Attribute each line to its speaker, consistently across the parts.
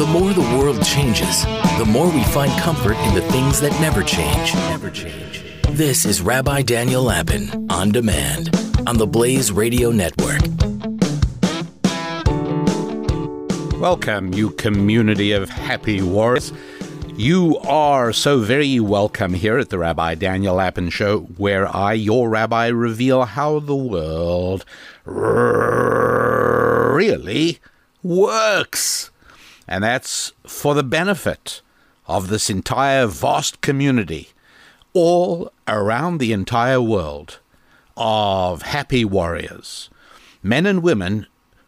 Speaker 1: The more the world changes, the more we find comfort in the things that never change. Never change. This is Rabbi Daniel Lapin on demand on the Blaze Radio Network.
Speaker 2: Welcome, you community of happy warriors. You are so very welcome here at the Rabbi Daniel Lapin Show, where I, your rabbi, reveal how the world really works. And that's for the benefit of this entire vast community, all around the entire world, of happy warriors, men and women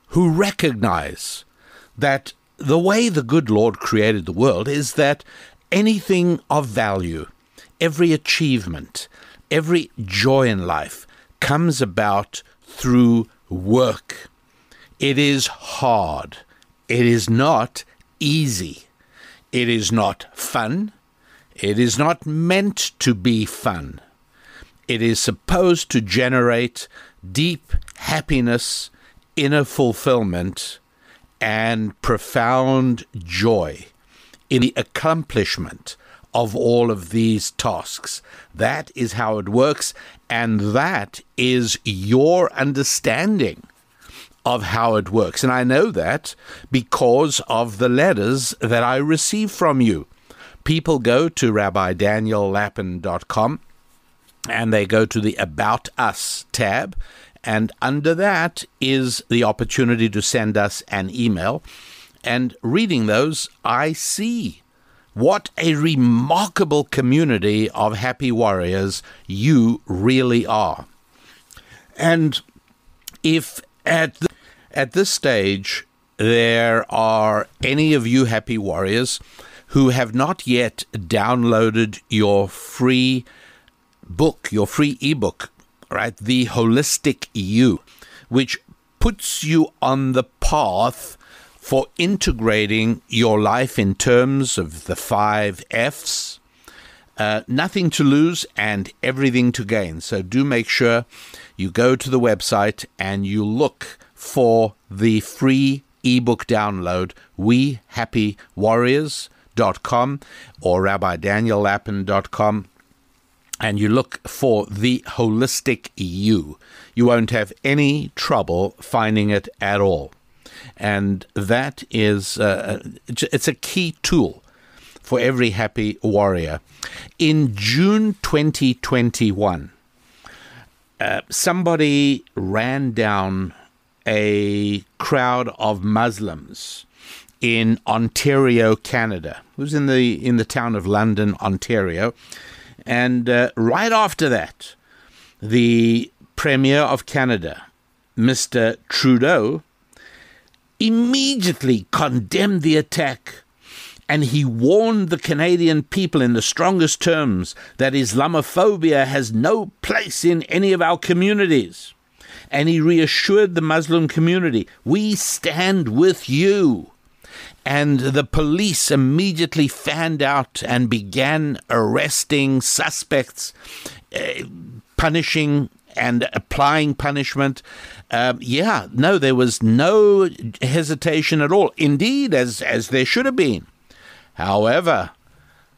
Speaker 2: who recognize that the way the good Lord created the world is that anything of value, every achievement, every joy in life comes about through work. It is hard. It is not easy. It is not fun. It is not meant to be fun. It is supposed to generate deep happiness, inner fulfillment, and profound joy in the accomplishment of all of these tasks. That is how it works, and that is your understanding of how it works. And I know that because of the letters that I receive from you. People go to rabbidaniellapin.com and they go to the About Us tab, and under that is the opportunity to send us an email. And reading those, I see what a remarkable community of happy warriors you really are. And if at, the, at this stage there are any of you happy warriors who have not yet downloaded your free book, your free ebook right? The holistic you, which puts you on the path for integrating your life in terms of the five F's. Uh, nothing to lose and everything to gain. So do make sure you go to the website and you look for the free ebook download, We Happy Warriors.com or rabbidaniellapin.com and you look for the holistic you, you won't have any trouble finding it at all. And that is, uh, it's a key tool for every happy warrior. In June 2021, uh, somebody ran down a crowd of Muslims in Ontario, Canada. It was in the in the town of London, Ontario, and uh, right after that, the Premier of Canada, Mr. Trudeau, immediately condemned the attack and he warned the Canadian people in the strongest terms that Islamophobia has no place in any of our communities. And he reassured the Muslim community we stand with you and the police immediately fanned out and began arresting suspects, uh, punishing and applying punishment. Um, yeah, no, there was no hesitation at all. Indeed, as as there should have been. However,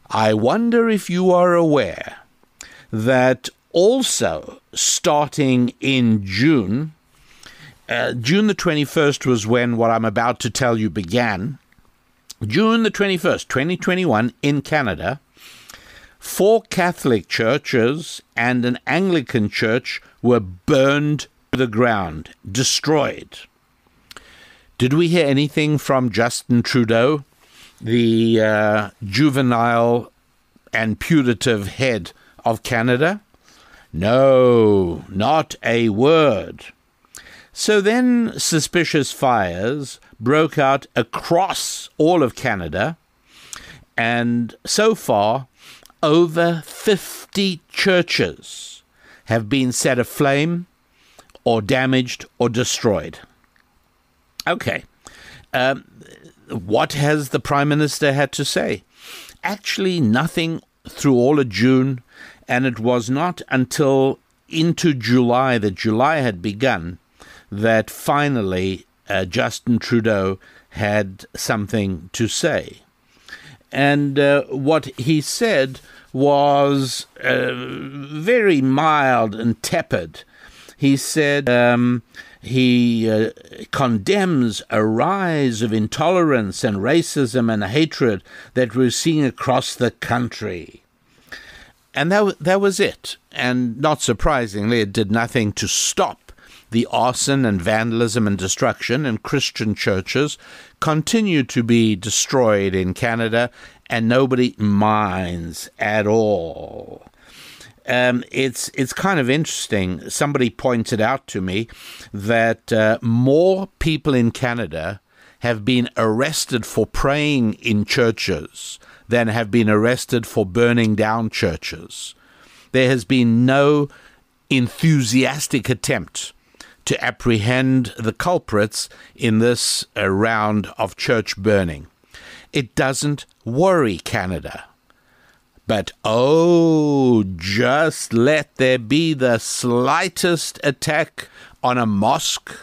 Speaker 2: I wonder if you are aware that also starting in June, uh, June the 21st was when what I'm about to tell you began. June the 21st, 2021, in Canada, four Catholic churches and an Anglican church were burned to the ground, destroyed. Did we hear anything from Justin Trudeau, the uh, juvenile and putative head of Canada? No, not a word. So then suspicious fires broke out across all of Canada, and so far, over 50 churches have been set aflame or damaged or destroyed. Okay. Um, what has the Prime Minister had to say? Actually, nothing through all of June, and it was not until into July that July had begun that finally uh, Justin Trudeau had something to say. And uh, what he said was uh, very mild and tepid. He said um, he uh, condemns a rise of intolerance and racism and hatred that we're seeing across the country. And that, that was it. And not surprisingly, it did nothing to stop the arson and vandalism and destruction, and Christian churches continue to be destroyed in Canada, and nobody minds at all. Um, it's it's kind of interesting. Somebody pointed out to me that uh, more people in Canada have been arrested for praying in churches than have been arrested for burning down churches. There has been no enthusiastic attempt to apprehend the culprits in this uh, round of church burning. It doesn't worry Canada. But oh, just let there be the slightest attack on a mosque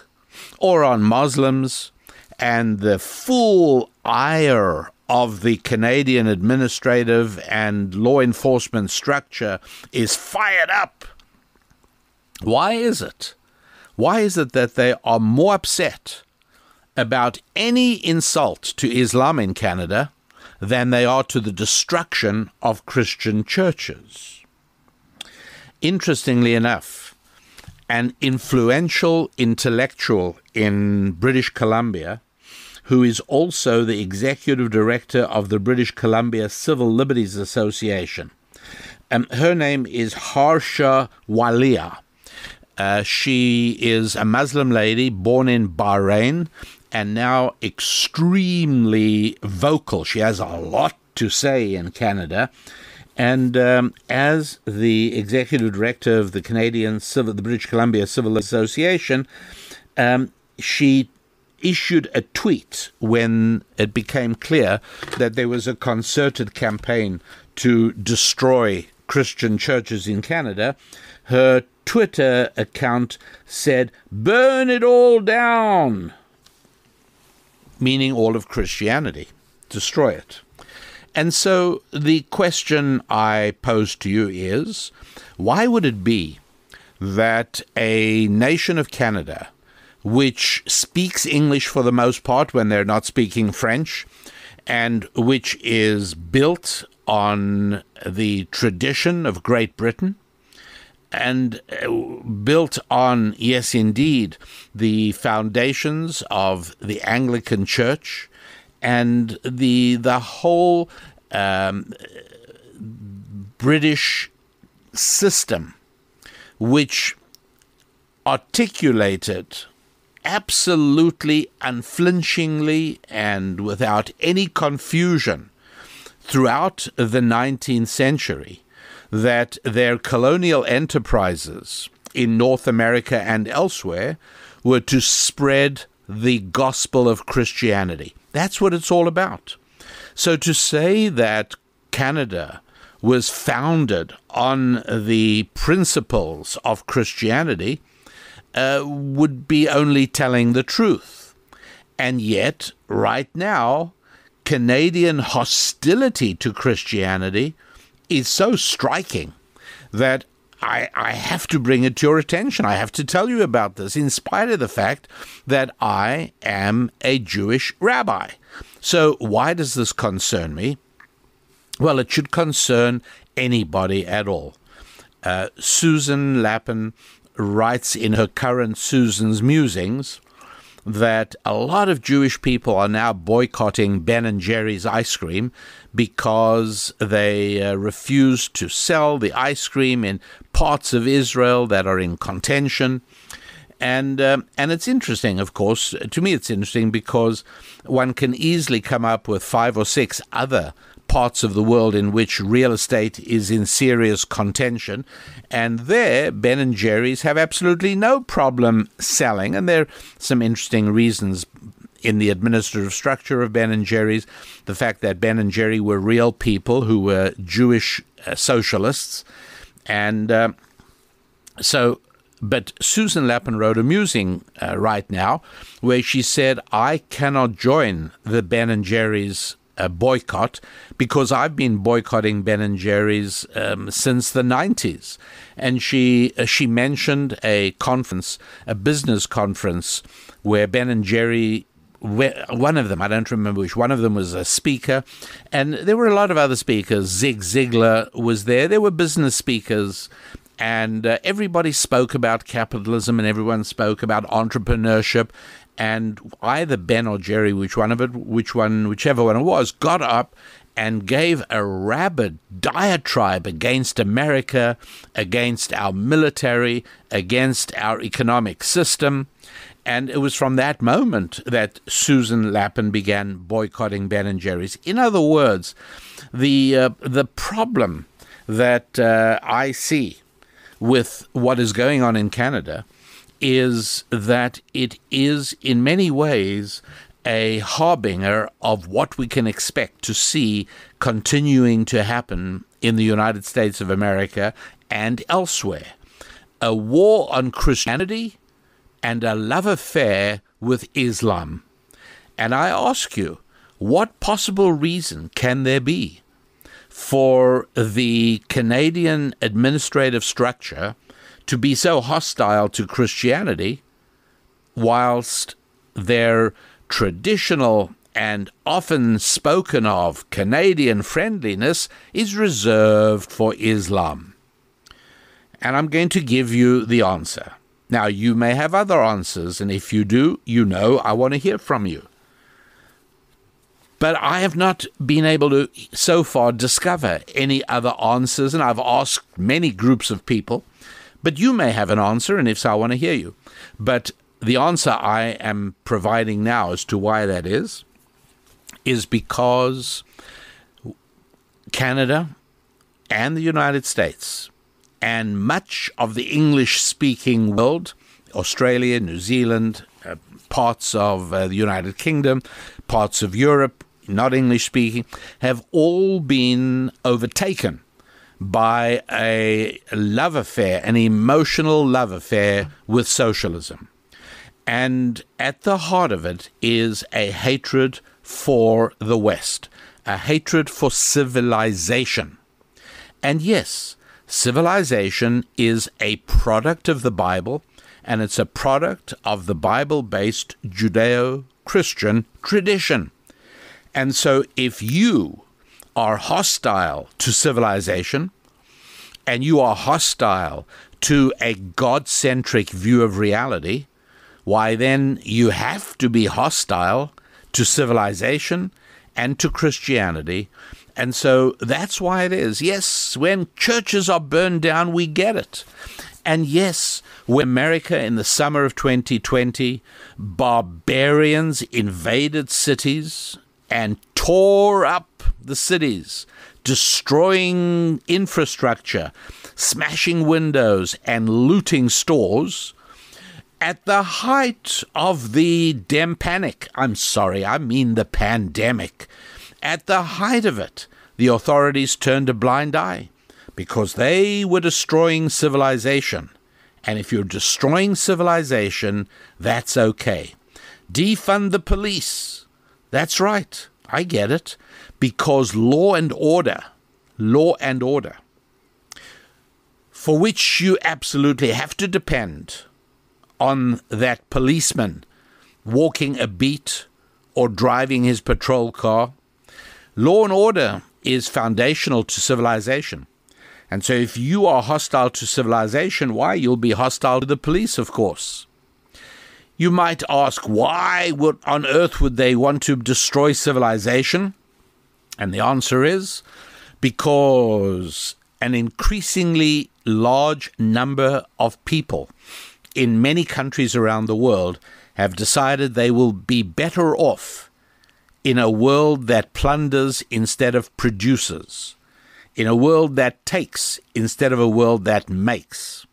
Speaker 2: or on Muslims, and the full ire of the Canadian administrative and law enforcement structure is fired up. Why is it? Why is it that they are more upset about any insult to Islam in Canada than they are to the destruction of Christian churches? Interestingly enough, an influential intellectual in British Columbia, who is also the executive director of the British Columbia Civil Liberties Association. Um, her name is Harsha Walia. Uh, she is a Muslim lady born in Bahrain and now extremely vocal. She has a lot to say in Canada. And um, as the executive director of the Canadian Civil, the British Columbia Civil Association, um, she issued a tweet when it became clear that there was a concerted campaign to destroy Christian churches in Canada. Her Twitter account said, Burn it all down, meaning all of Christianity, destroy it. And so the question I pose to you is why would it be that a nation of Canada, which speaks English for the most part when they're not speaking French, and which is built on the tradition of Great Britain, and uh, built on, yes, indeed, the foundations of the Anglican Church and the the whole um, British system, which articulated absolutely unflinchingly and without any confusion throughout the 19th century that their colonial enterprises in North America and elsewhere were to spread the gospel of Christianity. That's what it's all about. So to say that Canada was founded on the principles of Christianity uh, would be only telling the truth. And yet, right now, Canadian hostility to Christianity is so striking that I, I have to bring it to your attention. I have to tell you about this, in spite of the fact that I am a Jewish rabbi. So, why does this concern me? Well, it should concern anybody at all. Uh, Susan Lapin writes in her current Susan's Musings that a lot of Jewish people are now boycotting Ben and Jerry's ice cream because they uh, refuse to sell the ice cream in parts of Israel that are in contention. And um, and it's interesting, of course. To me, it's interesting because one can easily come up with five or six other parts of the world in which real estate is in serious contention. And there, Ben and Jerry's have absolutely no problem selling. And there are some interesting reasons in the administrative structure of Ben and Jerry's, the fact that Ben and Jerry were real people who were Jewish uh, socialists. And uh, so but Susan Lapin wrote a musing uh, right now where she said, I cannot join the Ben and Jerry's uh, boycott because I've been boycotting Ben and Jerry's um, since the 90s. And she, uh, she mentioned a conference, a business conference, where Ben and Jerry one of them, I don't remember which, one of them was a speaker, and there were a lot of other speakers. Zig Ziglar was there. There were business speakers, and uh, everybody spoke about capitalism and everyone spoke about entrepreneurship. And either Ben or Jerry, which one of it, which one, whichever one it was, got up and gave a rabid diatribe against America, against our military, against our economic system. And it was from that moment that Susan Lapin began boycotting Ben and Jerry's. In other words, the uh, the problem that uh, I see with what is going on in Canada is that it is in many ways a harbinger of what we can expect to see continuing to happen in the United States of America and elsewhere. A war on Christianity and a love affair with Islam. And I ask you, what possible reason can there be for the Canadian administrative structure to be so hostile to Christianity whilst their traditional and often spoken of Canadian friendliness is reserved for Islam? And I'm going to give you the answer. Now, you may have other answers, and if you do, you know I want to hear from you. But I have not been able to so far discover any other answers, and I've asked many groups of people. But you may have an answer, and if so, I want to hear you. But the answer I am providing now as to why that is, is because Canada and the United States and much of the English speaking world, Australia, New Zealand, uh, parts of uh, the United Kingdom, parts of Europe, not English speaking, have all been overtaken by a love affair, an emotional love affair with socialism. And at the heart of it is a hatred for the West, a hatred for civilization. And yes, Civilization is a product of the Bible, and it's a product of the Bible based Judeo Christian tradition. And so if you are hostile to civilization, and you are hostile to a God centric view of reality, why then you have to be hostile to civilization and to Christianity and so that's why it is. Yes, when churches are burned down, we get it. And yes, when America in the summer of 2020, barbarians invaded cities and tore up the cities, destroying infrastructure, smashing windows, and looting stores. At the height of the dem panic, I'm sorry, I mean the pandemic, at the height of it, the authorities turned a blind eye because they were destroying civilization. And if you're destroying civilization, that's okay. Defund the police. That's right. I get it. Because law and order, law and order, for which you absolutely have to depend on that policeman walking a beat or driving his patrol car Law and order is foundational to civilization. And so, if you are hostile to civilization, why? You'll be hostile to the police, of course. You might ask, why would, on earth would they want to destroy civilization? And the answer is because an increasingly large number of people in many countries around the world have decided they will be better off in a world that plunders instead of produces, in a world that takes instead of a world that makes.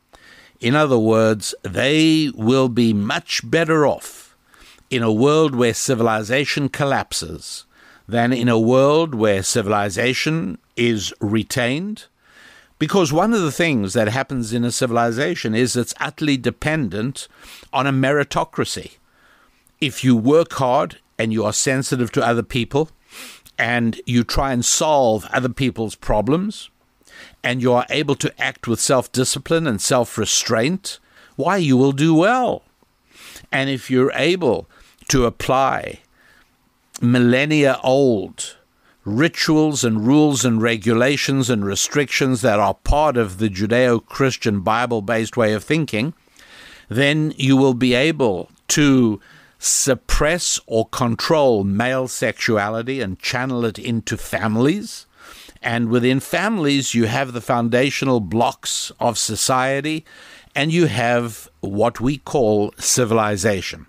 Speaker 2: In other words, they will be much better off in a world where civilization collapses than in a world where civilization is retained, Because one of the things that happens in a civilization is it's utterly dependent on a meritocracy. If you work hard and you are sensitive to other people and you try and solve other people's problems and you are able to act with self discipline and self restraint, why, you will do well. And if you're able to apply millennia old rituals and rules and regulations and restrictions that are part of the Judeo Christian Bible based way of thinking, then you will be able to suppress or control male sexuality and channel it into families. And within families, you have the foundational blocks of society and you have what we call civilization.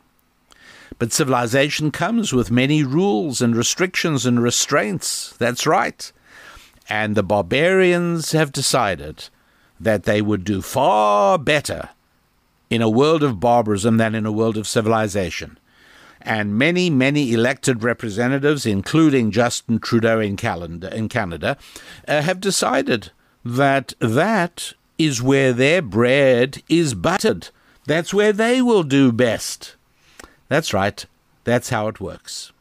Speaker 2: But civilization comes with many rules and restrictions and restraints. That's right. And the barbarians have decided that they would do far better in a world of barbarism than in a world of civilization. And many, many elected representatives, including Justin Trudeau in, Canada, in Canada uh, have decided that that is where their bread is buttered. That's where they will do best. That's right, that's how it works.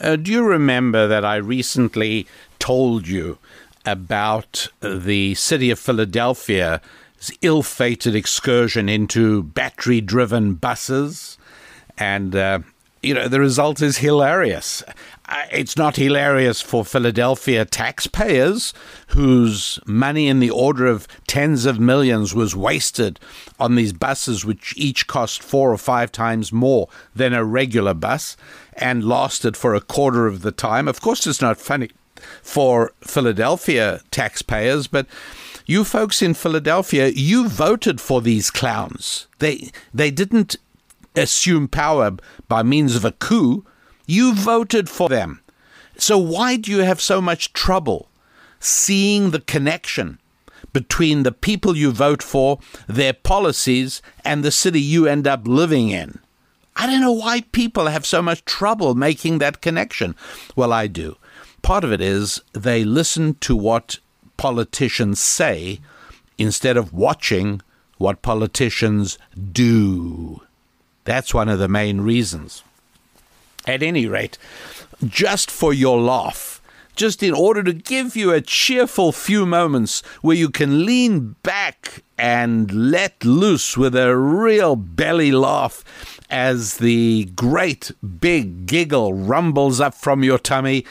Speaker 2: Uh, do you remember that I recently told you about the city of Philadelphia's ill fated excursion into battery driven buses? And, uh, you know, the result is hilarious. It's not hilarious for Philadelphia taxpayers whose money in the order of tens of millions was wasted on these buses, which each cost four or five times more than a regular bus and lasted for a quarter of the time. Of course, it's not funny for Philadelphia taxpayers, but you folks in Philadelphia, you voted for these clowns. They they didn't assume power by means of a coup. You voted for them. So why do you have so much trouble seeing the connection between the people you vote for, their policies, and the city you end up living in? I don't know why people have so much trouble making that connection. Well, I do. Part of it is they listen to what politicians say instead of watching what politicians do. That's one of the main reasons. At any rate, just for your laugh, just in order to give you a cheerful few moments where you can lean back and let loose with a real belly laugh as the great big giggle rumbles up from your tummy.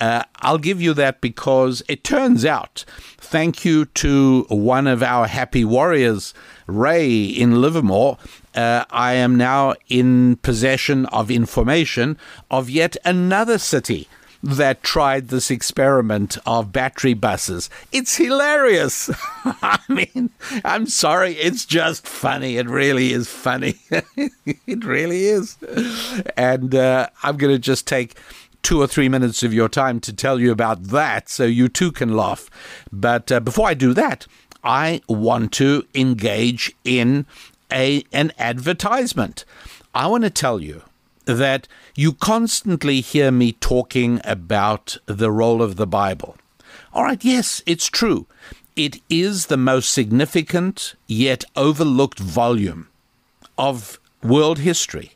Speaker 2: Uh, I'll give you that because it turns out, thank you to one of our happy warriors, Ray in Livermore, uh, I am now in possession of information of yet another city that tried this experiment of battery buses. It's hilarious. I mean, I'm sorry, it's just funny. It really is funny. it really is. And uh, I'm going to just take two or three minutes of your time to tell you about that so you too can laugh. But uh, before I do that, I want to engage in a, an advertisement. I want to tell you that you constantly hear me talking about the role of the Bible. All right, yes, it's true. It is the most significant yet overlooked volume of world history.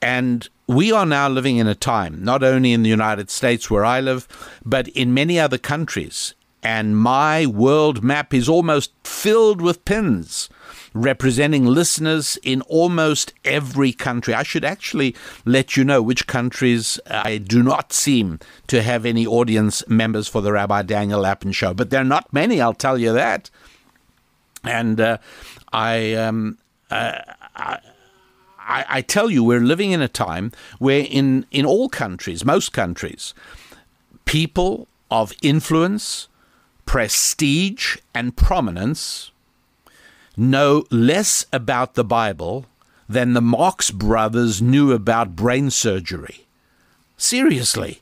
Speaker 2: And we are now living in a time, not only in the United States where I live, but in many other countries. And my world map is almost filled with pins representing listeners in almost every country. I should actually let you know which countries I do not seem to have any audience members for the Rabbi Daniel Lapin show, but there are not many, I'll tell you that. And uh, I, um, uh, I, I tell you, we're living in a time where, in, in all countries, most countries, people of influence, prestige, and prominence know less about the Bible than the Marx brothers knew about brain surgery. Seriously.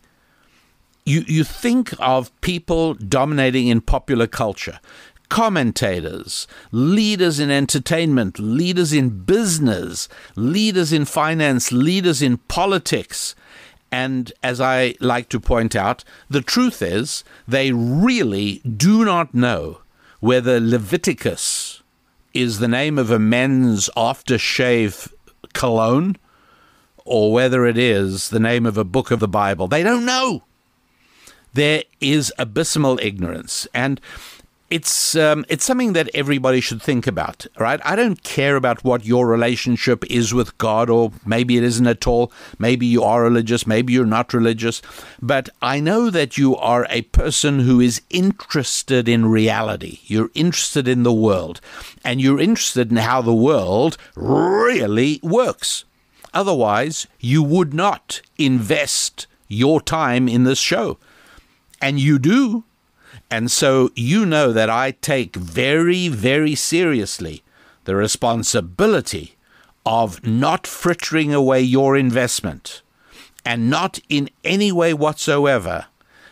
Speaker 2: You, you think of people dominating in popular culture, commentators, leaders in entertainment, leaders in business, leaders in finance, leaders in politics, And as I like to point out, the truth is they really do not know whether Leviticus is the name of a men's aftershave cologne or whether it is the name of a book of the Bible. They don't know. There is abysmal ignorance. And it's um, it's something that everybody should think about, right? I don't care about what your relationship is with God, or maybe it isn't at all. Maybe you are religious, maybe you're not religious, but I know that you are a person who is interested in reality. You're interested in the world, and you're interested in how the world really works. Otherwise, you would not invest your time in this show, and you do and so you know that I take very, very seriously the responsibility of not frittering away your investment and not in any way whatsoever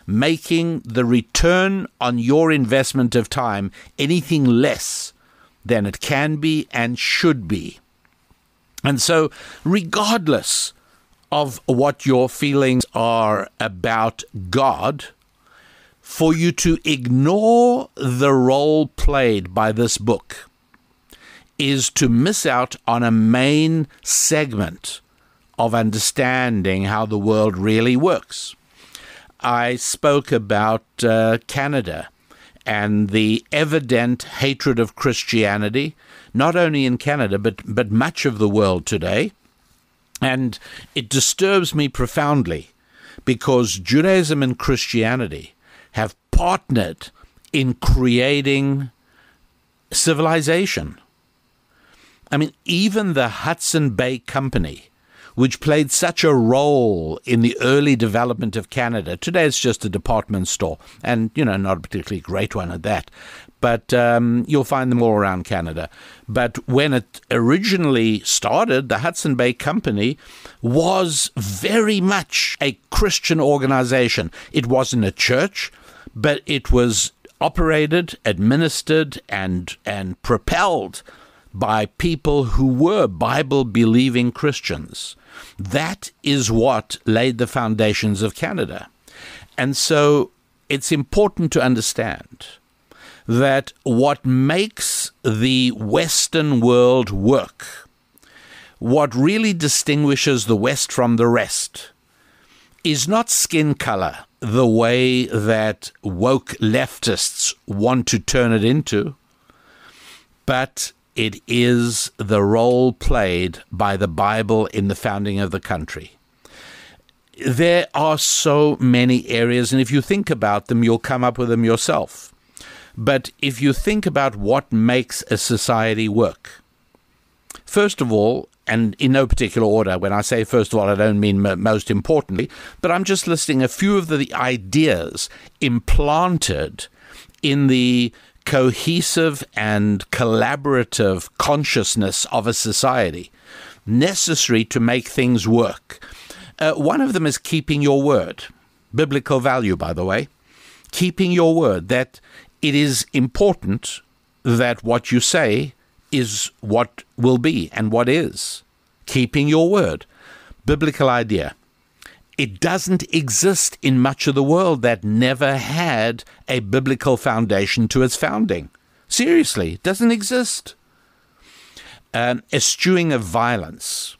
Speaker 2: making the return on your investment of time anything less than it can be and should be. And so, regardless of what your feelings are about God, for you to ignore the role played by this book is to miss out on a main segment of understanding how the world really works. I spoke about uh, Canada and the evident hatred of Christianity, not only in Canada, but, but much of the world today. And it disturbs me profoundly because Judaism and Christianity have partnered in creating civilization. I mean, even the Hudson Bay Company, which played such a role in the early development of Canada, today it's just a department store, and, you know, not a particularly great one at that. But um, you'll find them all around Canada. But when it originally started, the Hudson Bay Company was very much a Christian organization. It wasn't a church, but it was operated, administered, and and propelled by people who were Bible believing Christians. That is what laid the foundations of Canada. And so it's important to understand that what makes the Western world work, what really distinguishes the West from the rest, is not skin color the way that woke leftists want to turn it into, but it is the role played by the Bible in the founding of the country. There are so many areas, and if you think about them, you'll come up with them yourself. But if you think about what makes a society work, first of all, and in no particular order. When I say first of all, I don't mean most importantly, but I'm just listing a few of the ideas implanted in the cohesive and collaborative consciousness of a society necessary to make things work. Uh, one of them is keeping your word. Biblical value, by the way. Keeping your word, that it is important that what you say is what will be and what is. Keeping your word. Biblical idea. It doesn't exist in much of the world that never had a biblical foundation to its founding. Seriously, it doesn't exist. Um, eschewing of violence.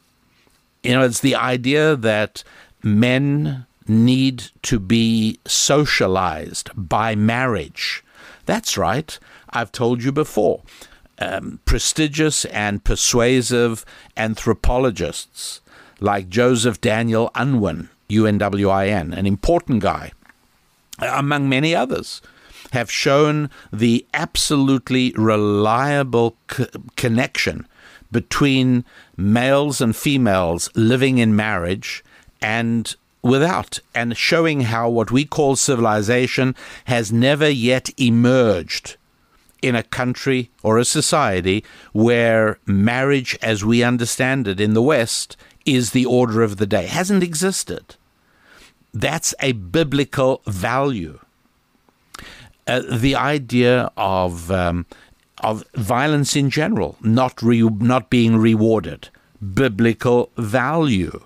Speaker 2: You know, it's the idea that men need to be socialized by marriage. That's right. I've told you before um, prestigious and persuasive anthropologists like Joseph Daniel Unwin, UNWIN, an important guy, among many others, have shown the absolutely reliable connection between males and females living in marriage and without, and showing how what we call civilization has never yet emerged in a country or a society where marriage, as we understand it in the West, is the order of the day. Hasn't existed. That's a biblical value. Uh, the idea of um, of violence in general not re- not being rewarded, biblical value.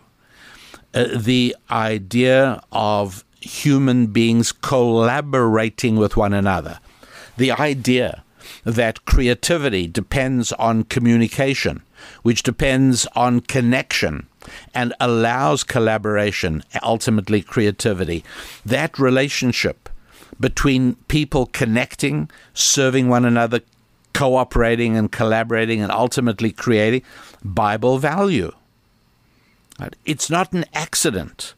Speaker 2: Uh, the idea of human beings collaborating with one another, the idea that creativity depends on communication, which depends on connection and allows collaboration, ultimately creativity. That relationship between people connecting, serving one another, cooperating and collaborating, and ultimately creating Bible value. It's not an accident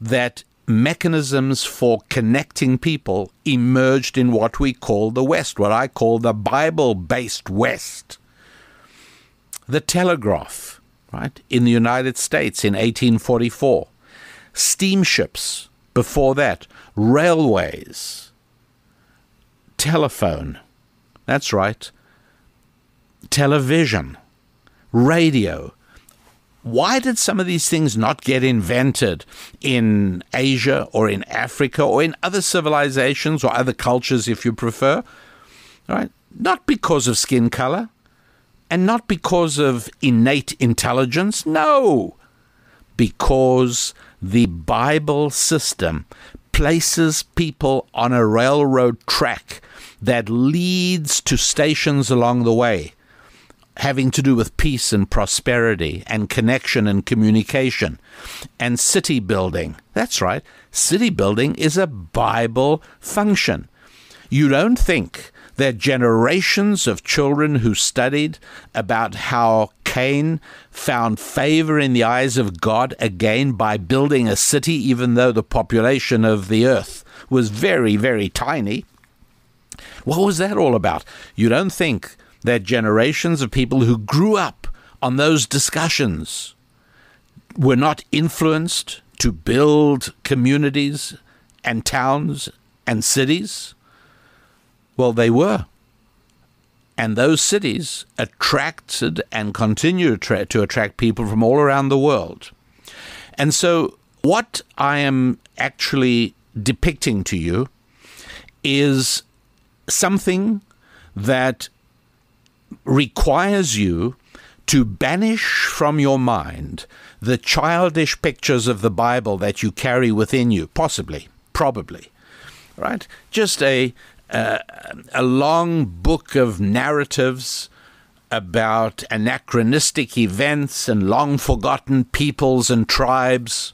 Speaker 2: that mechanisms for connecting people emerged in what we call the West, what I call the Bible based West. The telegraph, right, in the United States in 1844, steamships before that, railways, telephone, that's right, television, radio, why did some of these things not get invented in Asia or in Africa or in other civilizations or other cultures, if you prefer? Right? Not because of skin color and not because of innate intelligence. No. Because the Bible system places people on a railroad track that leads to stations along the way having to do with peace and prosperity and connection and communication and city building. That's right, city building is a Bible function. You don't think that generations of children who studied about how Cain found favor in the eyes of God again by building a city, even though the population of the earth was very, very tiny. What was that all about? You don't think that generations of people who grew up on those discussions were not influenced to build communities and towns and cities? Well, they were. And those cities attracted and continue to attract people from all around the world. And so, what I am actually depicting to you is something that requires you to banish from your mind the childish pictures of the Bible that you carry within you, possibly, probably, right? Just a uh, a long book of narratives about anachronistic events and long forgotten peoples and tribes.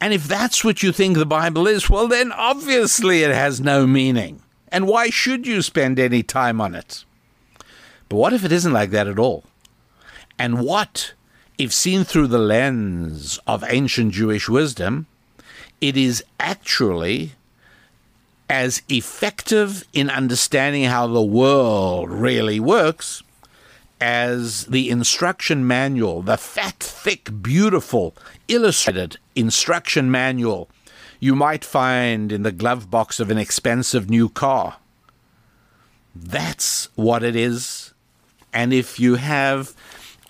Speaker 2: And if that's what you think the Bible is, well, then obviously it has no meaning. And why should you spend any time on it? But what if it isn't like that at all? And what if seen through the lens of ancient Jewish wisdom, it is actually as effective in understanding how the world really works as the instruction manual, the fat, thick, beautiful, illustrated instruction manual you might find in the glove box of an expensive new car. That's what it is and if you have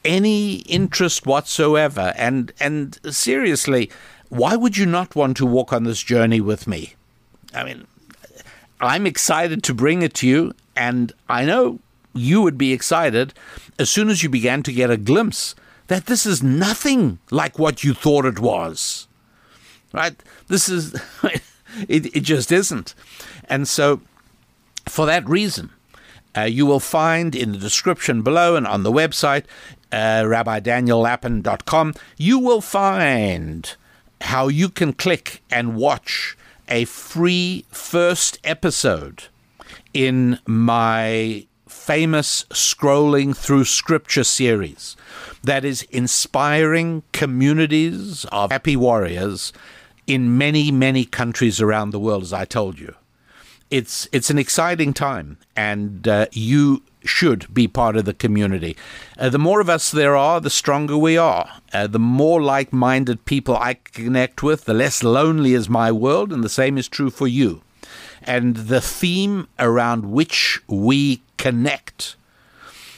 Speaker 2: any interest whatsoever, and and seriously, why would you not want to walk on this journey with me? I mean, I'm excited to bring it to you, and I know you would be excited as soon as you began to get a glimpse that this is nothing like what you thought it was. Right? This is, it, it just isn't. And so, for that reason, uh, you will find in the description below and on the website, uh, rabbidaniellapin.com, you will find how you can click and watch a free first episode in my famous Scrolling Through Scripture series that is inspiring communities of happy warriors in many, many countries around the world, as I told you it's it's an exciting time, and uh, you should be part of the community. Uh, the more of us there are, the stronger we are. Uh, the more like minded people I connect with, the less lonely is my world, and the same is true for you. And the theme around which we connect,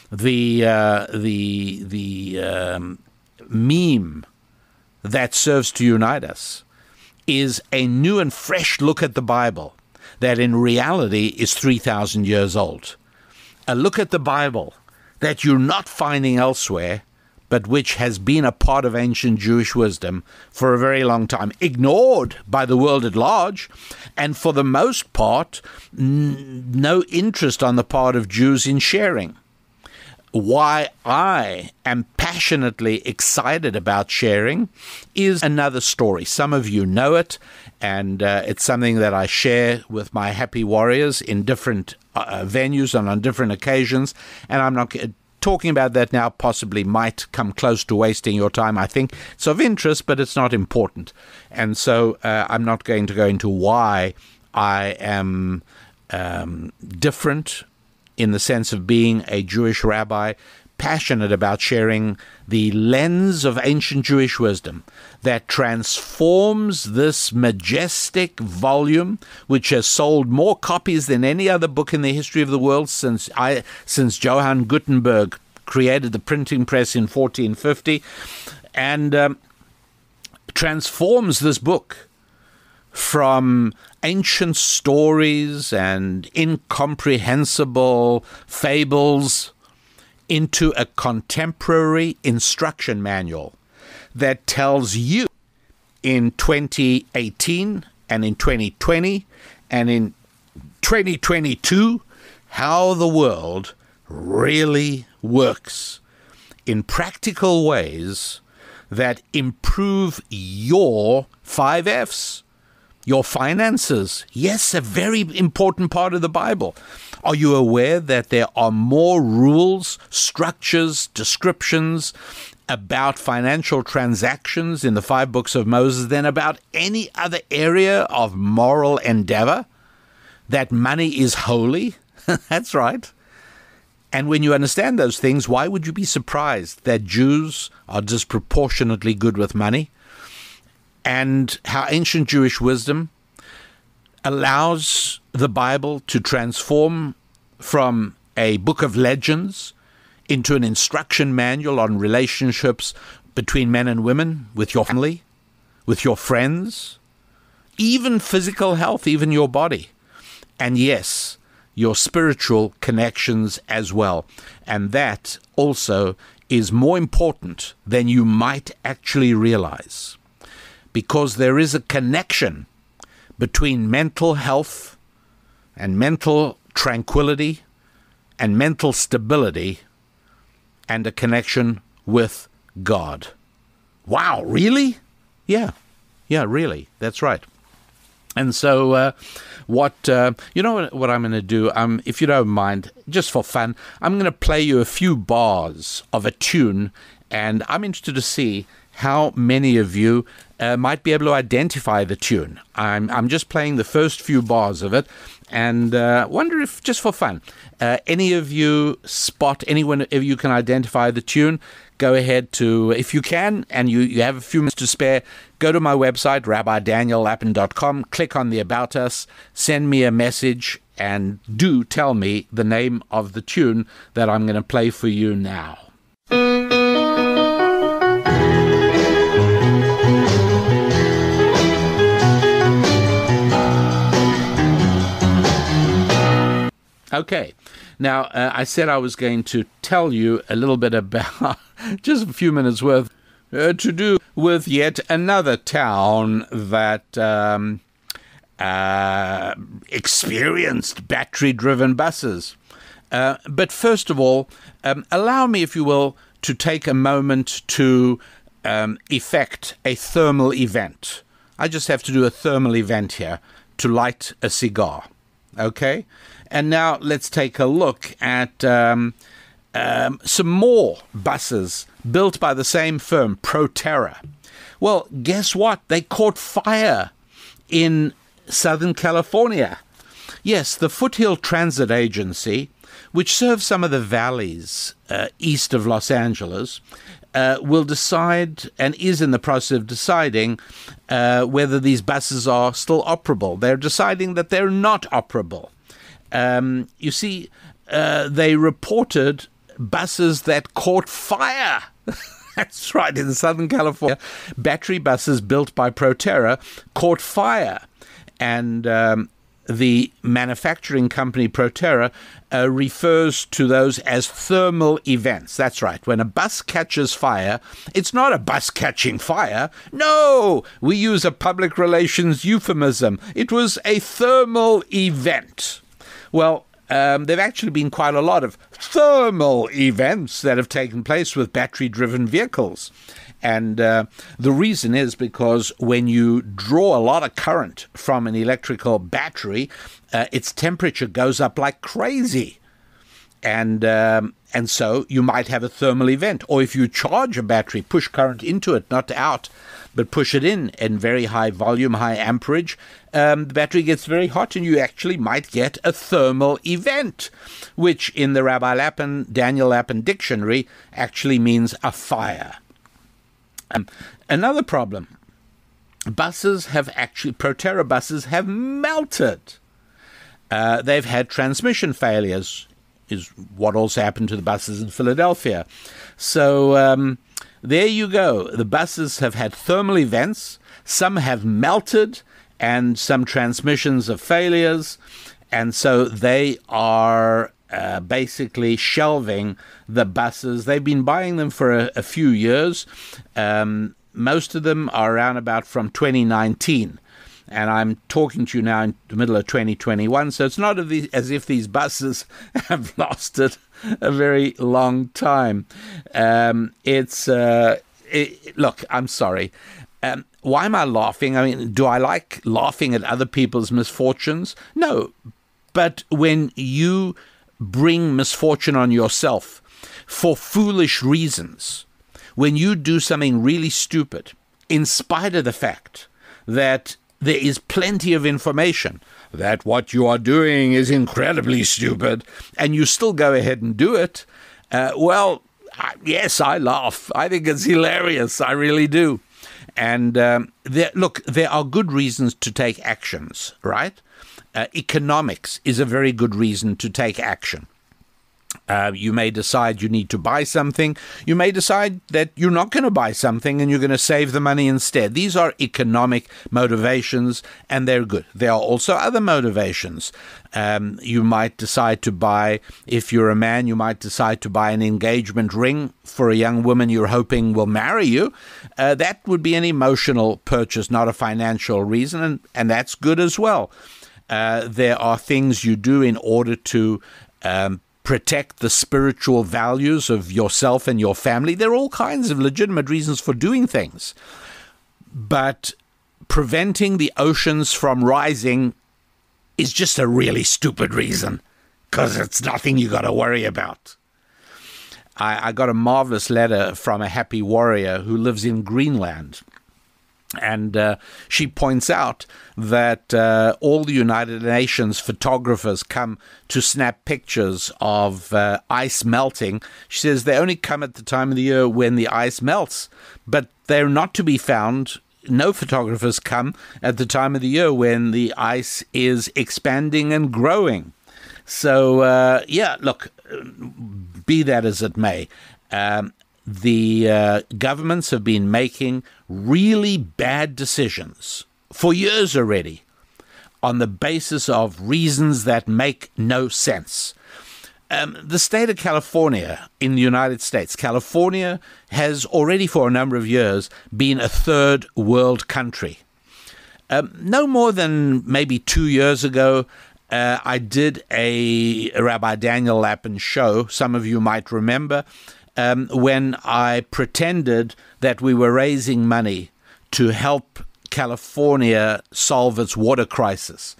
Speaker 2: the, uh, the, the um, meme that serves to unite us, is a new and fresh look at the Bible that in reality is 3,000 years old. A look at the Bible that you're not finding elsewhere, but which has been a part of ancient Jewish wisdom for a very long time, ignored by the world at large, and for the most part, n- no interest on the part of Jews in sharing. Why I am passionately excited about sharing is another story. Some of you know it, and uh, it's something that I share with my happy warriors in different uh, venues and on different occasions. And I'm not talking about that now possibly might come close to wasting your time. I think it's of interest, but it's not important. And so uh, I'm not going to go into why I am um, different in the sense of being a Jewish rabbi, passionate about sharing the lens of ancient Jewish wisdom that transforms this majestic volume, which has sold more copies than any other book in the history of the world since I, since Johann Gutenberg created the printing press in 1450, and um, transforms this book from ancient stories and incomprehensible fables into a contemporary instruction manual that tells you in 2018 and in 2020 and in 2022 how the world really works in practical ways that improve your five F's, your finances. Yes, a very important part of the Bible. Are you aware that there are more rules, structures, descriptions about financial transactions in the five books of Moses than about any other area of moral endeavor? That money is holy? That's right. And when you understand those things, why would you be surprised that Jews are disproportionately good with money? And how ancient Jewish wisdom allows the Bible to transform from a book of legends into an instruction manual on relationships between men and women, with your family, with your friends, even physical health, even your body. And yes, your spiritual connections as well. And that also is more important than you might actually realize. Because there is a connection between mental health and mental tranquility and mental stability and a connection with God. Wow, really? Yeah, yeah, really. That's right. And so, uh, what uh, you know what, what I'm going to do? Um, if you don't mind, just for fun, I'm going to play you a few bars of a tune, and I'm interested to see how many of you uh, might be able to identify the tune. I'm I'm just playing the first few bars of it, and uh, wonder if just for fun, uh, any of you spot anyone if you can identify the tune go ahead to, if you can, and you, you have a few minutes to spare, go to my website, rabbidaniellapin.com, click on the About Us, send me a message, and do tell me the name of the tune that I'm going to play for you now. Okay. Now, uh, I said I was going to tell you a little bit about just a few minutes worth uh, to do with yet another town that um, uh, experienced battery driven buses. Uh, but first of all, um, allow me, if you will, to take a moment to um, effect a thermal event. I just have to do a thermal event here to light a cigar. Okay? And now let's take a look at um, um, some more buses built by the same firm, Proterra. Well, guess what? They caught fire in Southern California. Yes, the Foothill Transit Agency, which serves some of the valleys uh, east of Los Angeles, uh, will decide and is in the process of deciding uh, whether these buses are still operable. They're deciding that they're not operable. Um, you see, uh, they reported buses that caught fire. That's right, in Southern California, battery buses built by Proterra caught fire. And um, the manufacturing company Proterra uh, refers to those as thermal events. That's right. When a bus catches fire, it's not a bus catching fire. No, we use a public relations euphemism. It was a thermal event. Well, um, there have actually been quite a lot of thermal events that have taken place with battery driven vehicles. And uh, the reason is because when you draw a lot of current from an electrical battery, uh, its temperature goes up like crazy. And um, and so you might have a thermal event. Or if you charge a battery, push current into it, not out, but push it in in very high volume, high amperage, um, the battery gets very hot and you actually might get a thermal event, which in the Rabbi Lapin, Daniel Lapin dictionary actually means a fire. Um, another problem buses have actually, Proterra buses have melted. Uh, they've had transmission failures, is what also happened to the buses in Philadelphia. So um, there you go. The buses have had thermal events, some have melted, and some transmissions are failures. And so they are uh, basically shelving the buses. They've been buying them for a, a few years. Um, most of them are around about from 2019. And I'm talking to you now in the middle of 2021. So it's not as if these buses have lasted a very long time. Um, it's, uh, it, look, I'm sorry. Um, why am I laughing? I mean, do I like laughing at other people's misfortunes? No. But when you bring misfortune on yourself for foolish reasons, when you do something really stupid, in spite of the fact that there is plenty of information that what you are doing is incredibly stupid, and you still go ahead and do it, uh, well, yes, I laugh. I think it's hilarious. I really do. And um, there, look, there are good reasons to take actions, right? Uh, economics is a very good reason to take action. Uh, you may decide you need to buy something. You may decide that you're not going to buy something and you're going to save the money instead. These are economic motivations and they're good. There are also other motivations. Um, you might decide to buy, if you're a man, you might decide to buy an engagement ring for a young woman you're hoping will marry you. Uh, that would be an emotional purchase, not a financial reason, and, and that's good as well. Uh, there are things you do in order to um, protect the spiritual values of yourself and your family. There are all kinds of legitimate reasons for doing things. But preventing the oceans from rising is just a really stupid reason because it's nothing you got to worry about. I, I got a marvelous letter from a happy warrior who lives in Greenland. And uh, she points out that uh, all the United Nations photographers come to snap pictures of uh, ice melting. She says they only come at the time of the year when the ice melts, but they're not to be found. No photographers come at the time of the year when the ice is expanding and growing. So, uh, yeah, look, be that as it may, um, the uh, governments have been making really bad decisions for years already on the basis of reasons that make no sense. Um, the state of California in the United States, California has already for a number of years been a third world country. Um, no more than maybe two years ago, uh, I did a Rabbi Daniel Lapin show. Some of you might remember um, when I pretended that we were raising money to help California solve its water crisis.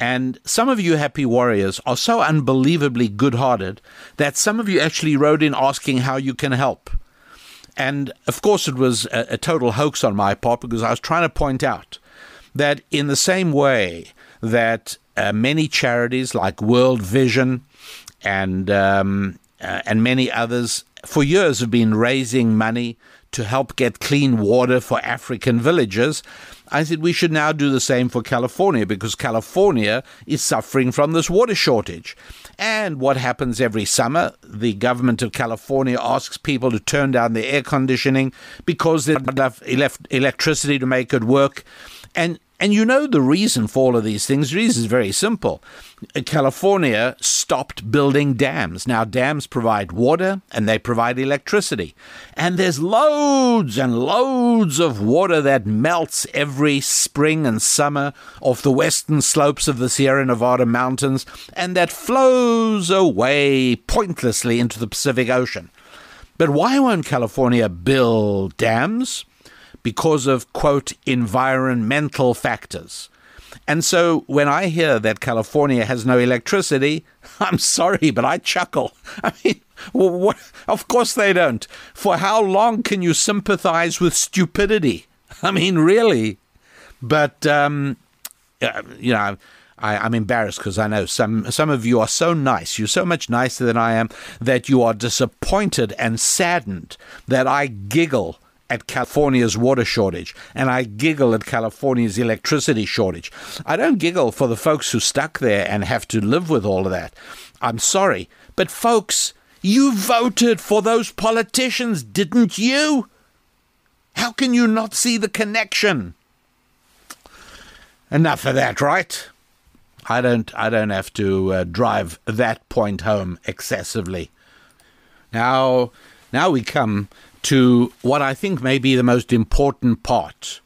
Speaker 2: And some of you happy warriors are so unbelievably good hearted that some of you actually wrote in asking how you can help. And of course, it was a, a, total hoax on my part because I was trying to point out that in the same way that uh, many charities like World Vision and um, uh, and many others for years have been raising money to help get clean water for African villages. I said we should now do the same for California because California is suffering from this water shortage. And what happens every summer? The government of California asks people to turn down their air conditioning because there's not enough electricity to make it work. And And you know the reason for all of these things. The reason is very simple. Uh, California stopped building dams. Now, dams provide water and they provide electricity. And there's loads and loads of water that melts every spring and summer off the western slopes of the Sierra Nevada mountains and that flows away pointlessly into the Pacific Ocean. But why won't California build dams? Because of, quote, environmental factors. And so when I hear that California has no electricity, I'm sorry, but I chuckle. I mean, what? of course they don't. For how long can you sympathize with stupidity? I mean, really? But, um, you know, I, am embarrassed because I know some some of you are so nice. You're so much nicer than I am that you are disappointed and saddened that I giggle at California's water shortage and I giggle at California's electricity shortage. I don't giggle for the folks who stuck there and have to live with all of that. I'm sorry, but folks, you voted for those politicians, didn't you? How can you not see the connection? Enough of that, right? I don't I don't have to uh, drive that point home excessively. Now now we come to what I think may be the most important part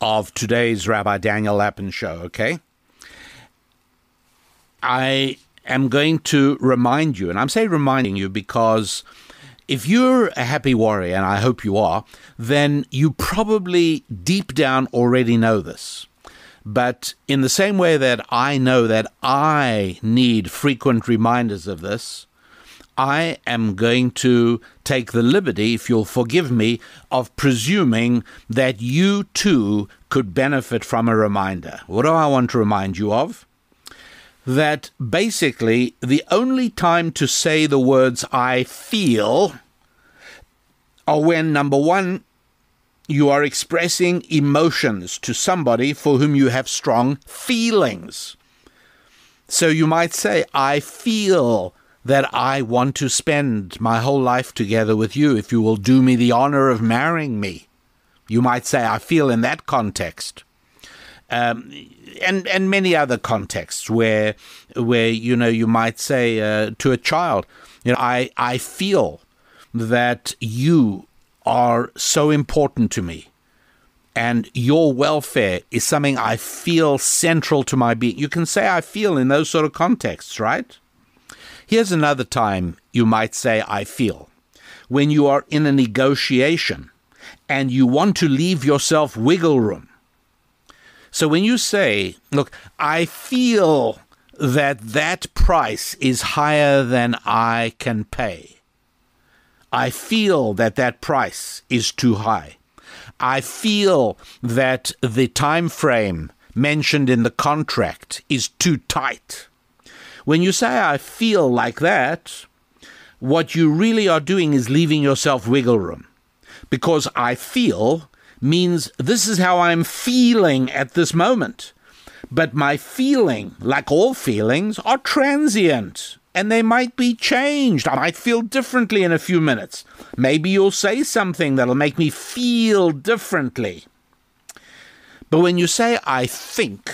Speaker 2: of today's Rabbi Daniel Lapin show, okay? I am going to remind you, and I'm saying reminding you because if you're a happy warrior, and I hope you are, then you probably deep down already know this. But in the same way that I know that I need frequent reminders of this, I am going to take the liberty, if you'll forgive me, of presuming that you too could benefit from a reminder. What do I want to remind you of? That basically the only time to say the words I feel are when, number one, you are expressing emotions to somebody for whom you have strong feelings. So you might say, I feel that I want to spend my whole life together with you if you will do me the honor of marrying me. You might say, I feel in that context. Um, and and many other contexts where where you know you might say uh, to a child, you know, I I feel that you are so important to me, and your welfare is something I feel central to my being. You can say I feel in those sort of contexts, right? Here's another time you might say, I feel. When you are in a negotiation and you want to leave yourself wiggle room. So when you say, look, I feel that that price is higher than I can pay. I feel that that price is too high. I feel that the time frame mentioned in the contract is too tight. When you say, I feel like that, what you really are doing is leaving yourself wiggle room. Because I feel means this is how I'm feeling at this moment. But my feeling, like all feelings, are transient and they might be changed. I might feel differently in a few minutes. Maybe you'll say something that'll make me feel differently. But when you say, I think,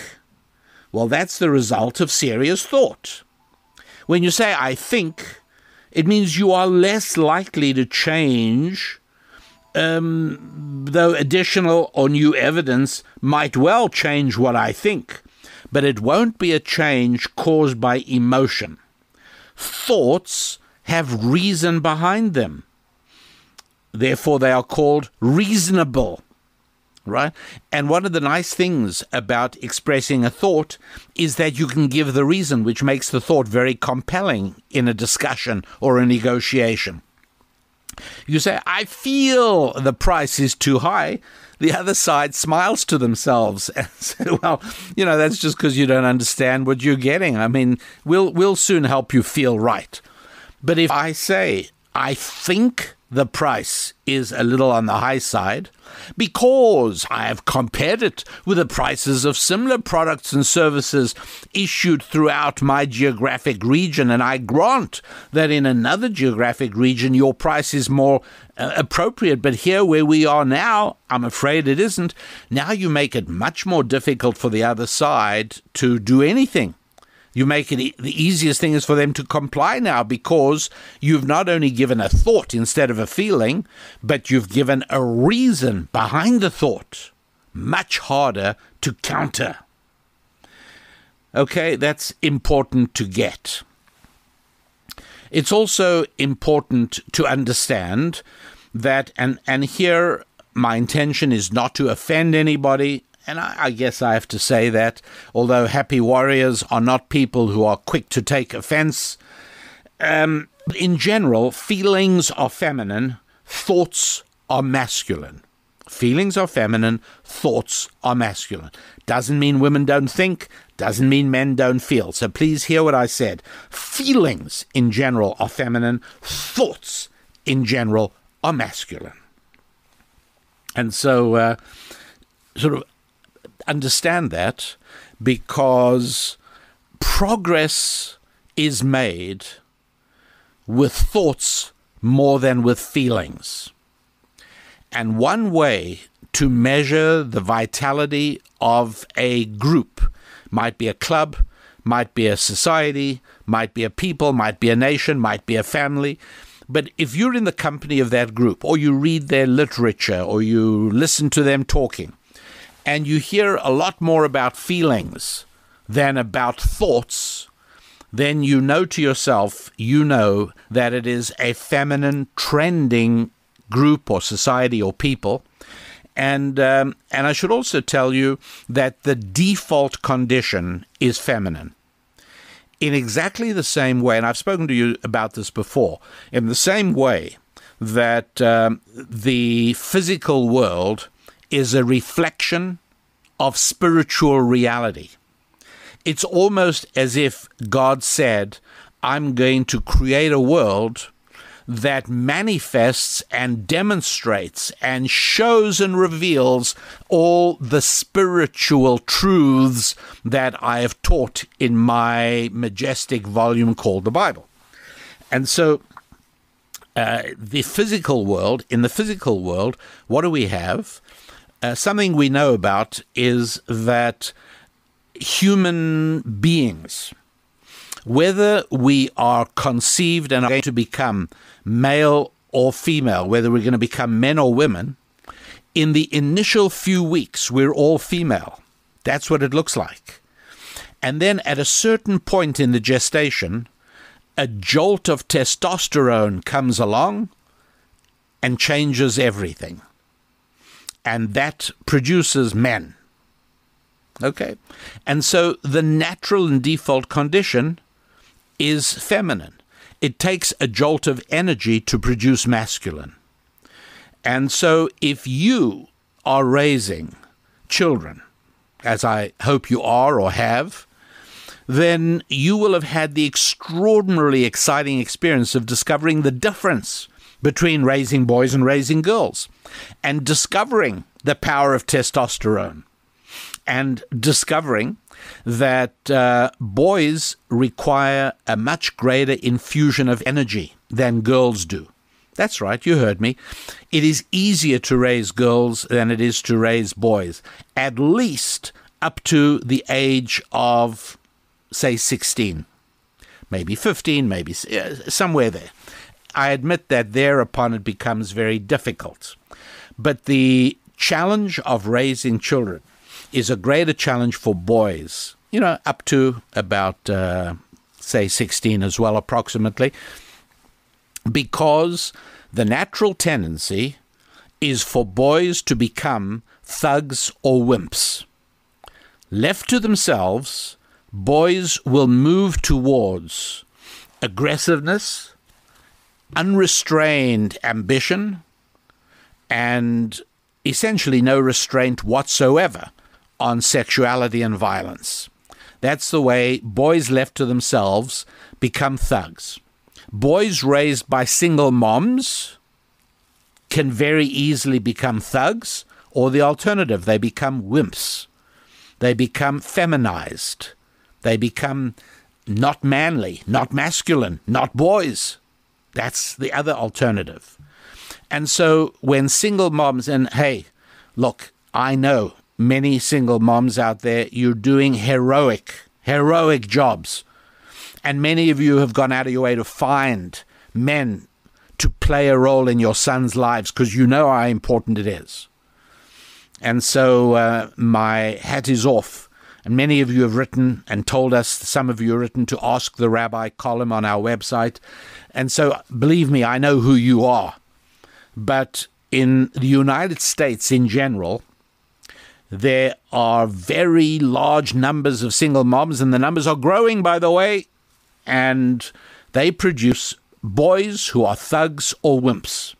Speaker 2: well, that's the result of serious thought. When you say, I think, it means you are less likely to change, um, though additional or new evidence might well change what I think, but it won't be a change caused by emotion. Thoughts have reason behind them. Therefore, they are called reasonable right? And one of the nice things about expressing a thought is that you can give the reason, which makes the thought very compelling in a discussion or a negotiation. You say, I feel the price is too high. The other side smiles to themselves and say, Well, you know, that's just because you don't understand what you're getting. I mean, we'll, we'll soon help you feel right. But if I say, I think the price is a little on the high side because I have compared it with the prices of similar products and services issued throughout my geographic region, and I grant that in another geographic region your price is more uh, appropriate, but here where we are now, I'm afraid it isn't. Now you make it much more difficult for the other side to do anything. You make it e- the easiest thing is for them to comply now because you've not only given a thought instead of a feeling, but you've given a reason behind the thought. Much harder to counter. Okay, that's important to get. It's also important to understand that, and, and here my intention is not to offend anybody and I, I, guess I have to say that, although happy warriors are not people who are quick to take offense, um, in general, feelings are feminine, thoughts are masculine. Feelings are feminine, thoughts are masculine. Doesn't mean women don't think, doesn't mean men don't feel. So please hear what I said. Feelings in general are feminine, thoughts in general are masculine. And so, uh, sort of understand that because progress is made with thoughts more than with feelings. And one way to measure the vitality of a group might be a club, might be a society, might be a people, might be a nation, might be a family. But if you're in the company of that group, or you read their literature, or you listen to them talking, and you hear a lot more about feelings than about thoughts, then you know to yourself, you know that it is a feminine trending group or society or people. And um, and I should also tell you that the default condition is feminine. In exactly the same way, and I've spoken to you about this before, in the same way that um, the physical world is a reflection of spiritual reality. It's almost as if God said, I'm going to create a world that manifests and demonstrates and shows and reveals all the spiritual truths that I have taught in my majestic volume called the Bible. And so, uh, the physical world, in the physical world, what do we have? Uh, something we know about is that human beings, whether we are conceived and are going to become male or female, whether we're going to become men or women, in the initial few weeks, we're all female. That's what it looks like. And then at a certain point in the gestation, a jolt of testosterone comes along and changes everything and that produces men. Okay? And so the natural and default condition is feminine. It takes a jolt of energy to produce masculine. And so if you are raising children, as I hope you are or have, then you will have had the extraordinarily exciting experience of discovering the difference between raising boys and raising girls and discovering the power of testosterone and discovering that uh, boys require a much greater infusion of energy than girls do. That's right, you heard me. It is easier to raise girls than it is to raise boys, at least up to the age of, say, 16, maybe 15, maybe uh, somewhere there. I admit that thereupon it becomes very difficult. But the challenge of raising children is a greater challenge for boys, you know, up to about, uh, say, 16 as well, approximately, because the natural tendency is for boys to become thugs or wimps. Left to themselves, boys will move towards aggressiveness, unrestrained ambition, and essentially no restraint whatsoever on sexuality and violence. That's the way boys left to themselves become thugs. Boys raised by single moms can very easily become thugs, or the alternative, they become wimps. They become feminized. They become not manly, not masculine, not boys. That's the other alternative. And so when single moms, and hey, look, I know many single moms out there, you're doing heroic, heroic jobs. And many of you have gone out of your way to find men to play a role in your sons' lives because you know how important it is. And so uh, my hat is off. And many of you have written and told us, some of you have written to Ask the Rabbi column on our website. And so believe me, I know who you are. But in the United States in general, there are very large numbers of single moms, and the numbers are growing, by the way, and they produce boys who are thugs or wimps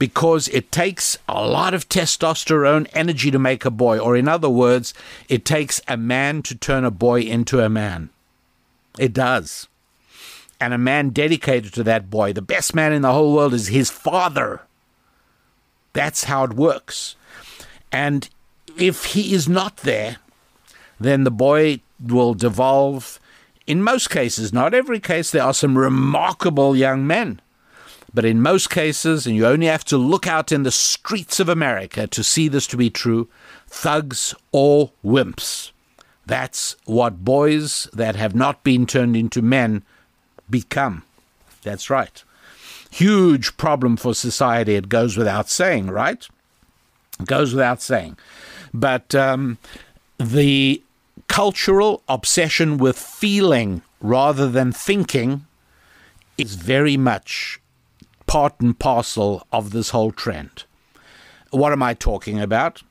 Speaker 2: because it takes a lot of testosterone energy to make a boy, or in other words, it takes a man to turn a boy into a man. It does. And a man dedicated to that boy, the best man in the whole world, is his father. That's how it works. And if he is not there, then the boy will devolve. In most cases, not every case, there are some remarkable young men but in most cases, and you only have to look out in the streets of America to see this to be true, thugs or wimps. That's what boys that have not been turned into men become. That's right. Huge problem for society. It goes without saying, right? It goes without saying. But um, the cultural obsession with feeling rather than thinking is very much part and parcel of this whole trend. What am I talking about?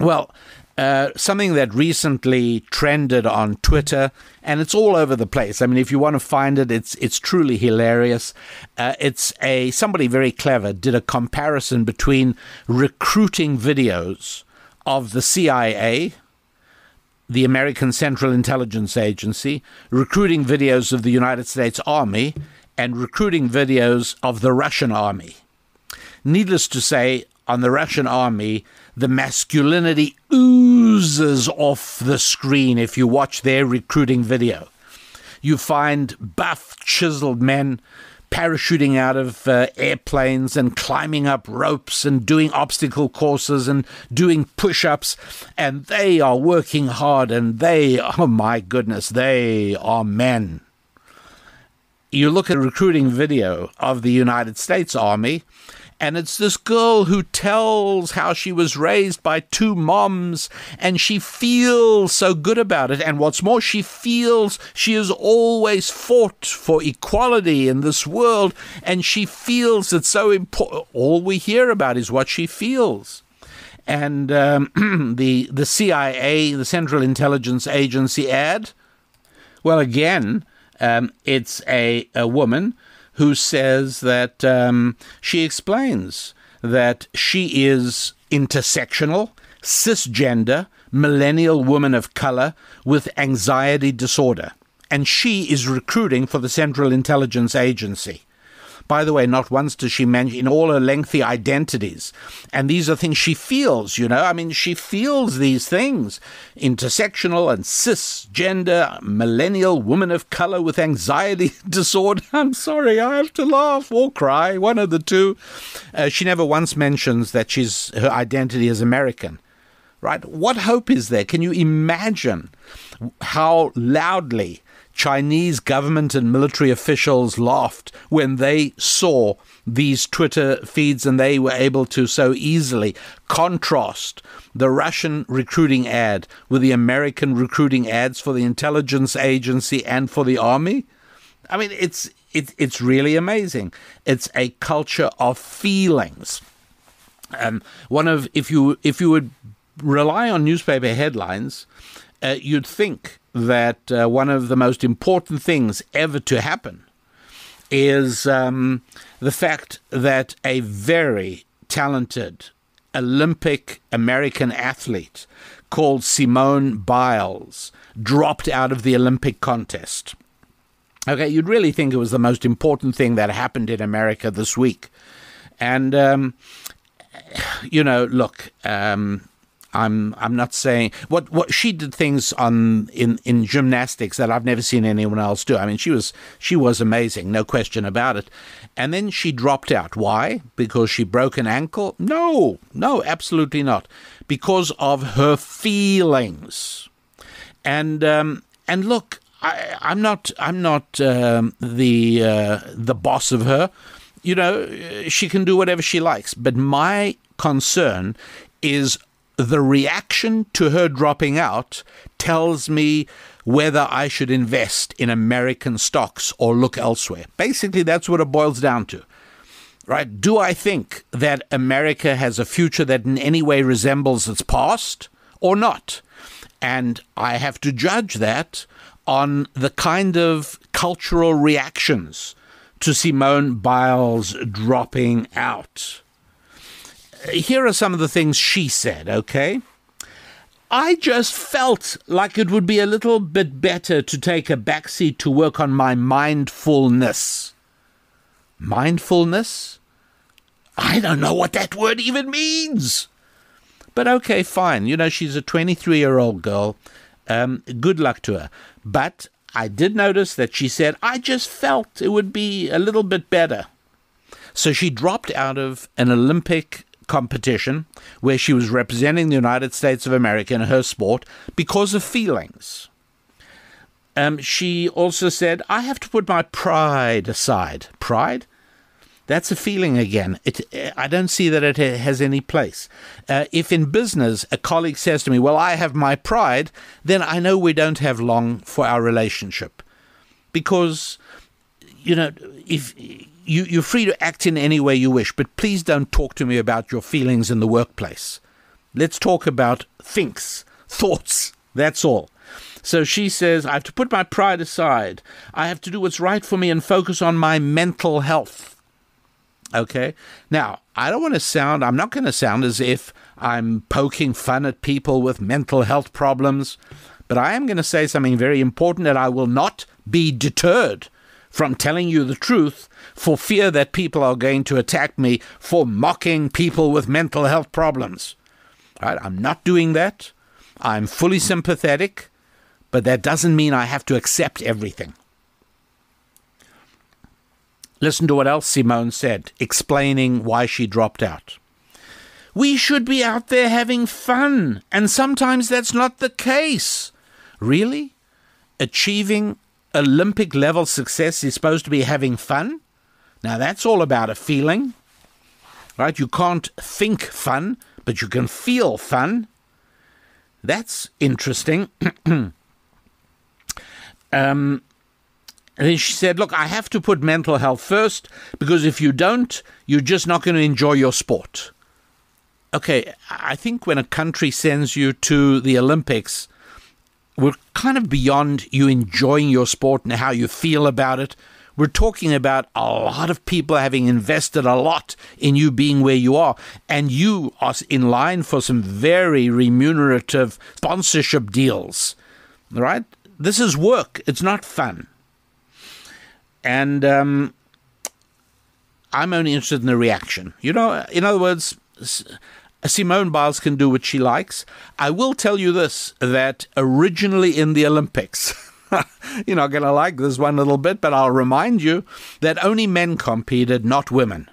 Speaker 2: Well, uh, something that recently trended on Twitter, and it's all over the place. I mean, if you want to find it, it's it's truly hilarious. Uh, it's a somebody very clever did a comparison between recruiting videos of the CIA, the American Central Intelligence Agency, recruiting videos of the United States Army, and recruiting videos of the Russian army. Needless to say, on the Russian army, the masculinity oozes off the screen if you watch their recruiting video. You find buff, chiseled men parachuting out of uh, airplanes and climbing up ropes and doing obstacle courses and doing push ups. And they are working hard and they, oh my goodness, they are men you look at a recruiting video of the United States Army, and it's this girl who tells how she was raised by two moms and she feels so good about it. And what's more, she feels she has always fought for equality in this world and she feels it's so important. All we hear about is what she feels. And um, the, the CIA, the Central Intelligence Agency ad, well, again, um, it's a, a woman who says that um, she explains that she is intersectional, cisgender, millennial woman of color with anxiety disorder. And she is recruiting for the Central Intelligence Agency. By the way, not once does she mention in all her lengthy identities. And these are things she feels, you know. I mean, she feels these things intersectional and cisgender, millennial woman of color with anxiety disorder. I'm sorry, I have to laugh or cry, one of the two. Uh, she never once mentions that she's her identity is American right? What hope is there? Can you imagine how loudly Chinese government and military officials laughed when they saw these Twitter feeds and they were able to so easily contrast the Russian recruiting ad with the American recruiting ads for the intelligence agency and for the army. I mean, it's it, it's really amazing. It's a culture of feelings. Um, one of if you if you would rely on newspaper headlines, uh, you'd think that uh, one of the most important things ever to happen is um, the fact that a very talented Olympic American athlete called Simone Biles dropped out of the Olympic contest. Okay, you'd really think it was the most important thing that happened in America this week. And um, you know, look, um, I'm I'm not saying what what she did things on in in gymnastics that I've never seen anyone else do. I mean, she was she was amazing, no question about it. And then she dropped out. Why? Because she broke an ankle? No, no, absolutely not. Because of her feelings. And um, and look, I, am not I'm not um, the uh, the boss of her. You know, she can do whatever she likes. But my concern is the reaction to her dropping out tells me whether I should invest in American stocks or look elsewhere. Basically, that's what it boils down to. Right? Do I think that America has a future that in any way resembles its past or not? And I have to judge that on the kind of cultural reactions to Simone Biles dropping out here are some of the things she said, okay? I just felt like it would be a little bit better to take a backseat to work on my mindfulness. Mindfulness? I don't know what that word even means. But okay, fine. You know, she's a 23 year old girl. Um, good luck to her. But I did notice that she said, I just felt it would be a little bit better. So she dropped out of an Olympic competition where she was representing the United States of America in her sport because of feelings. Um, she also said, I have to put my pride aside. Pride? That's a feeling again. It, I don't see that it has any place. Uh, if in business a colleague says to me, Well, I have my pride, then I know we don't have long for our relationship. Because, you know, if you, you're free to act in any way you wish, but please don't talk to me about your feelings in the workplace. Let's talk about thinks, thoughts. That's all. So she says, I have to put my pride aside. I have to do what's right for me and focus on my mental health. Okay? Now, I don't want to sound, I'm not going to sound as if I'm poking fun at people with mental health problems, but I am going to say something very important that I will not be deterred from telling you the truth for fear that people are going to attack me for mocking people with mental health problems. Right? I'm not doing that. I'm fully sympathetic, but that doesn't mean I have to accept everything. Listen to what else Simone said, explaining why she dropped out. We should be out there having fun, and sometimes that's not the case. Really? Achieving Olympic level success is supposed to be having fun. Now, that's all about a feeling, right? You can't think fun, but you can feel fun. That's interesting. um, and then she said, Look, I have to put mental health first because if you don't, you're just not going to enjoy your sport. Okay, I think when a country sends you to the Olympics, we're kind of beyond you enjoying your sport and how you feel about it. We're talking about a lot of people having invested a lot in you being where you are, and you are in line for some very remunerative sponsorship deals. Right? This is work, it's not fun. And um, I'm only interested in the reaction. You know, in other words, Simone Biles can do what she likes. I will tell you this that originally in the Olympics, you're not going to like this one little bit, but I'll remind you that only men competed, not women.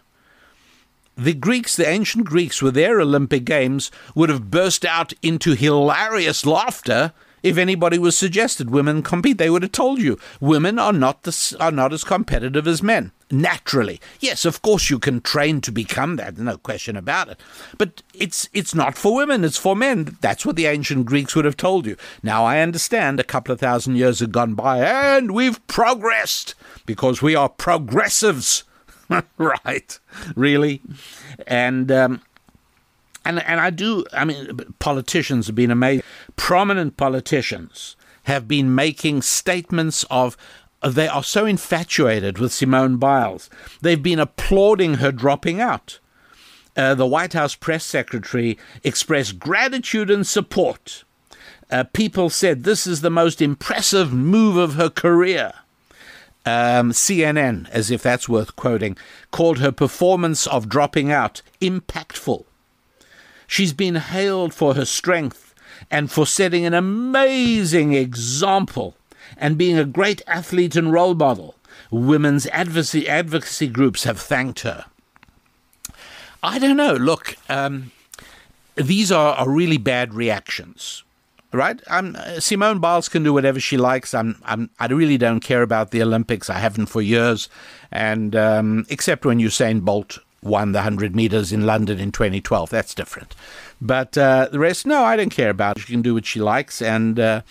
Speaker 2: The Greeks, the ancient Greeks, with their Olympic Games, would have burst out into hilarious laughter if anybody was suggested women compete, they would have told you women are not the, are not as competitive as men. Naturally, yes, of course you can train to become that, no question about it. But it's it's not for women; it's for men. That's what the ancient Greeks would have told you. Now I understand a couple of thousand years have gone by, and we've progressed because we are progressives, right? Really, and. Um, and and I do. I mean, politicians have been amazing. Prominent politicians have been making statements of. They are so infatuated with Simone Biles. They've been applauding her dropping out. Uh, the White House press secretary expressed gratitude and support. Uh, people said this is the most impressive move of her career. Um, CNN, as if that's worth quoting, called her performance of dropping out impactful. She's been hailed for her strength and for setting an amazing example and being a great athlete and role model. Women's advocacy, advocacy groups have thanked her. I don't know. Look, um, these are, are really bad reactions right? I'm, uh, Simone Biles can do whatever she likes. I'm, I'm, I really don't care about the Olympics. I haven't for years, and um, except when Usain Bolt won the 100 meters in London in 2012. That's different. But uh, the rest, no, I don't care about. It. She can do what she likes, and uh,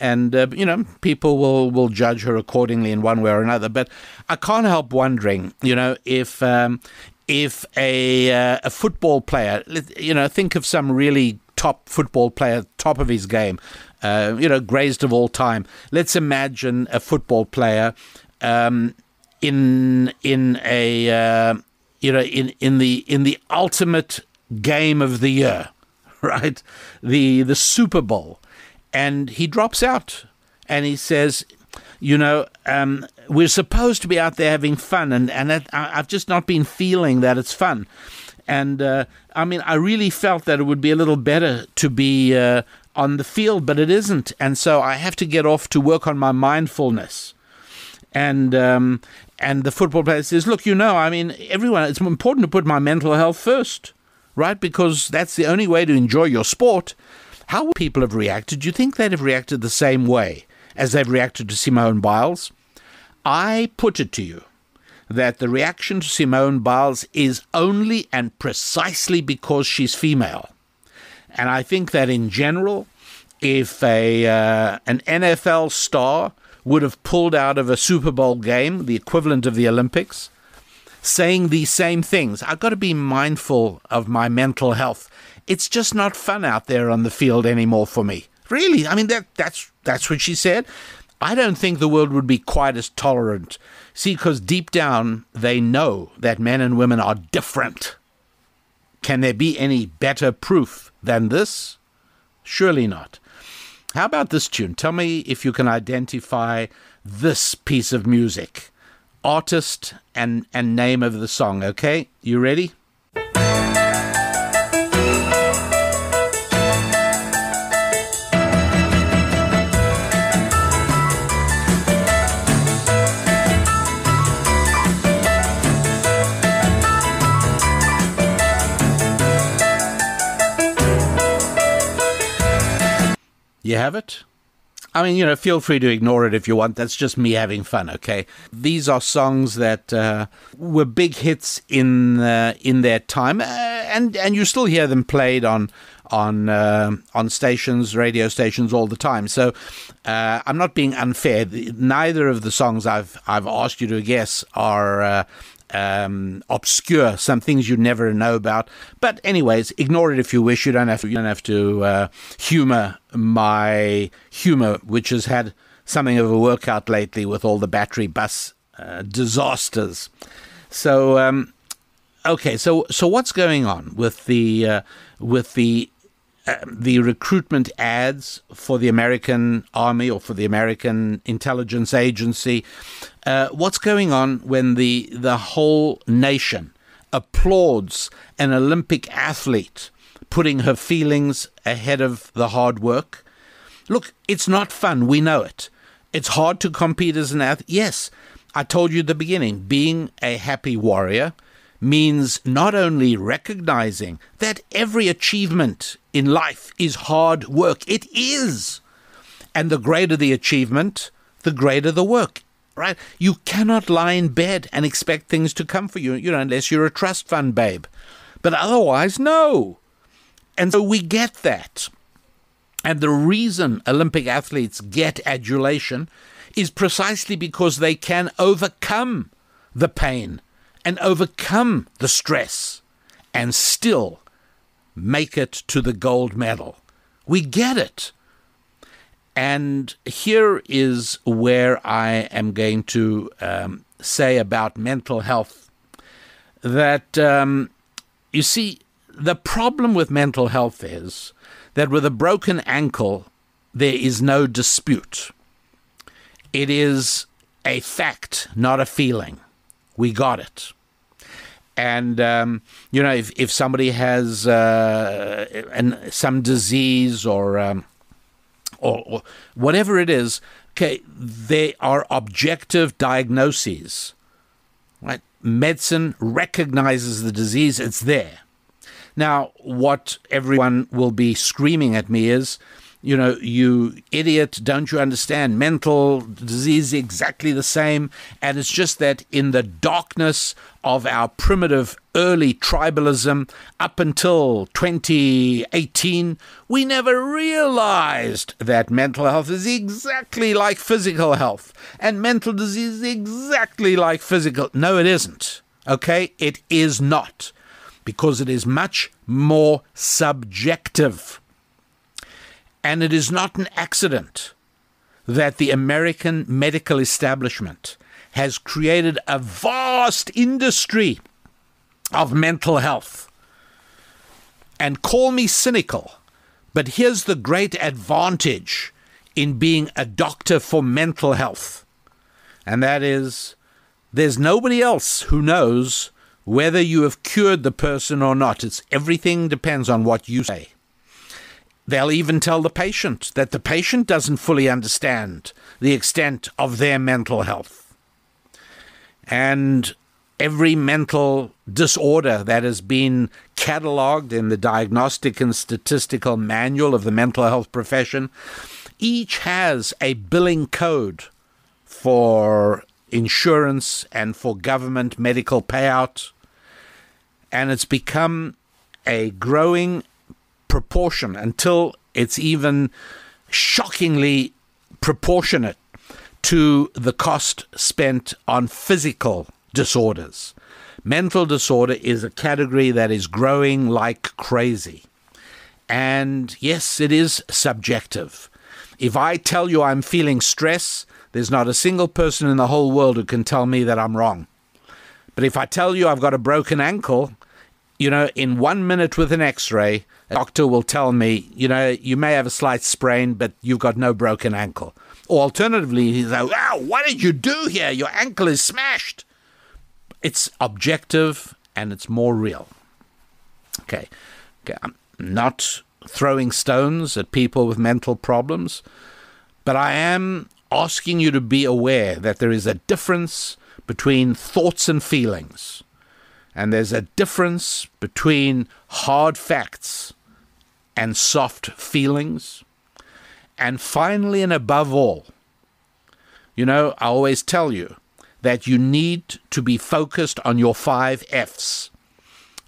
Speaker 2: and uh, you know, people will will judge her accordingly in one way or another. But I can't help wondering, you know, if um, if a uh, a football player, you know, think of some really top football player, top of his game, uh, you know, greatest of all time. Let's imagine a football player um, in in a uh, you know in in the in the ultimate game of the year, right? The the Super Bowl, and he drops out, and he says, you know, um, we're supposed to be out there having fun, and and I've just not been feeling that it's fun. And uh, I mean, I really felt that it would be a little better to be uh, on the field, but it isn't. And so I have to get off to work on my mindfulness. And um, and the football player says, "Look, you know, I mean, everyone. It's important to put my mental health first, right? Because that's the only way to enjoy your sport." How would people have reacted? Do you think they'd have reacted the same way as they've reacted to Simone Biles? I put it to you that the reaction to Simone Biles is only and precisely because she's female. And I think that in general, if a uh, an NFL star would have pulled out of a Super Bowl game, the equivalent of the Olympics, saying these same things, I've got to be mindful of my mental health. It's just not fun out there on the field anymore for me. Really, I mean that that's that's what she said. I don't think the world would be quite as tolerant. See, because deep down, they know that men and women are different. Can there be any better proof than this? Surely not. How about this tune? Tell me if you can identify this piece of music. Artist and, and name of the song, okay? You ready? You have it? I mean, you know, feel free to ignore it if you want. That's just me having fun, okay? These are songs that uh, were big hits in uh, in their time, uh, and and you still hear them played on on uh, on stations, radio stations, all the time. So uh, I'm not being unfair. Neither of the songs I've I've asked you to guess are uh, um, obscure, some things you never know about. But anyways, ignore it if you wish. You don't have to. You don't have to uh, humor my humor, which has had something of a workout lately with all the battery bus uh, disasters. So, um, okay, so so what's going on with the uh, with the the recruitment ads for the American Army or for the American Intelligence Agency. Uh, what's going on when the the whole nation applauds an Olympic athlete putting her feelings ahead of the hard work? Look, it's not fun. We know it. It's hard to compete as an athlete. Yes, I told you at the beginning, being a happy warrior means not only recognizing that every achievement in life is hard work, it is. And the greater the achievement, the greater the work, right? You cannot lie in bed and expect things to come for you, you know, unless you're a trust fund babe. But otherwise, no. And so we get that. And the reason Olympic athletes get adulation is precisely because they can overcome the pain and overcome the stress and still make it to the gold medal. We get it. And here is where I am going to um, say about mental health that, um, you see, the problem with mental health is that with a broken ankle, there is no dispute. It is a fact, not a feeling. We got it. And um, you know, if if somebody has uh, an, some disease or, um, or or whatever it is, okay, they are objective diagnoses. Right? Medicine recognizes the disease; it's there. Now, what everyone will be screaming at me is, you know, you idiot, don't you understand? Mental disease is exactly the same. And it's just that in the darkness of our primitive early tribalism up until 2018, we never realized that mental health is exactly like physical health and mental disease is exactly like physical. No, it isn't. Okay? It is not because it is much more subjective. And it is not an accident that the American medical establishment has created a vast industry of mental health. And call me cynical, but here's the great advantage in being a doctor for mental health. And that is, there's nobody else who knows whether you have cured the person or not. It's everything depends on what you say. They'll even tell the patient that the patient doesn't fully understand the extent of their mental health. And every mental disorder that has been catalogued in the Diagnostic and Statistical Manual of the mental health profession, each has a billing code for insurance and for government medical payout. And it's become a growing proportion until it's even shockingly proportionate to the cost spent on physical disorders. Mental disorder is a category that is growing like crazy. And yes, it is subjective. If I tell you I'm feeling stress, there's not a single person in the whole world who can tell me that I'm wrong. But if I tell you I've got a broken ankle, you know, in one minute with an x ray, a doctor will tell me, you know, you may have a slight sprain, but you've got no broken ankle. Or alternatively, he's like, wow, what did you do here? Your ankle is smashed. It's objective and it's more real. Okay. okay. I'm not throwing stones at people with mental problems, but I am asking you to be aware that there is a difference between thoughts and feelings. And there's a difference between hard facts and soft feelings. And finally, and above all, you know, I always tell you that you need to be focused on your five F's.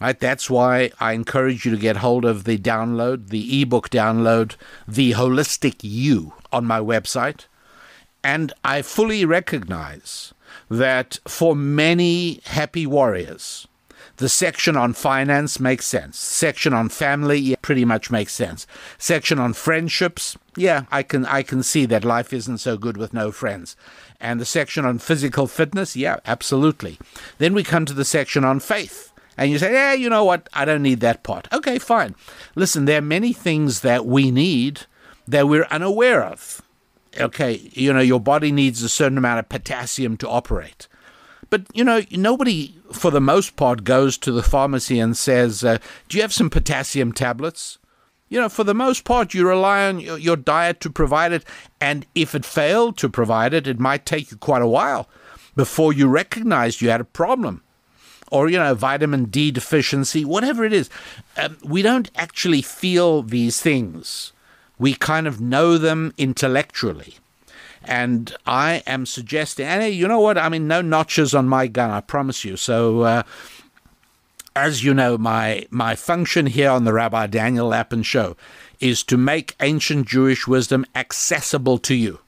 Speaker 2: Right? That's why I encourage you to get hold of the download, the ebook download, The Holistic You on my website. And I fully recognize that for many happy warriors, the section on finance makes sense. Section on family yeah, pretty much makes sense. Section on friendships, yeah, I can I can see that life isn't so good with no friends. And the section on physical fitness, yeah, absolutely. Then we come to the section on faith. And you say, yeah, you know what? I don't need that part. Okay, fine. Listen, there are many things that we need that we're unaware of. Okay, you know, your body needs a certain amount of potassium to operate. But, you know, nobody, for the most part, goes to the pharmacy and says, uh, Do you have some potassium tablets? You know, for the most part, you rely on your, diet to provide it. And if it failed to provide it, it might take you quite a while before you recognized you had a problem. Or, you know, vitamin D deficiency, whatever it is. Um, we don't actually feel these things, we kind of know them intellectually. And I am suggesting, and you know what? I mean, no notches on my gun, I promise you. So, uh, as you know, my, my function here on the Rabbi Daniel Lapin Show is to make ancient Jewish wisdom accessible to you.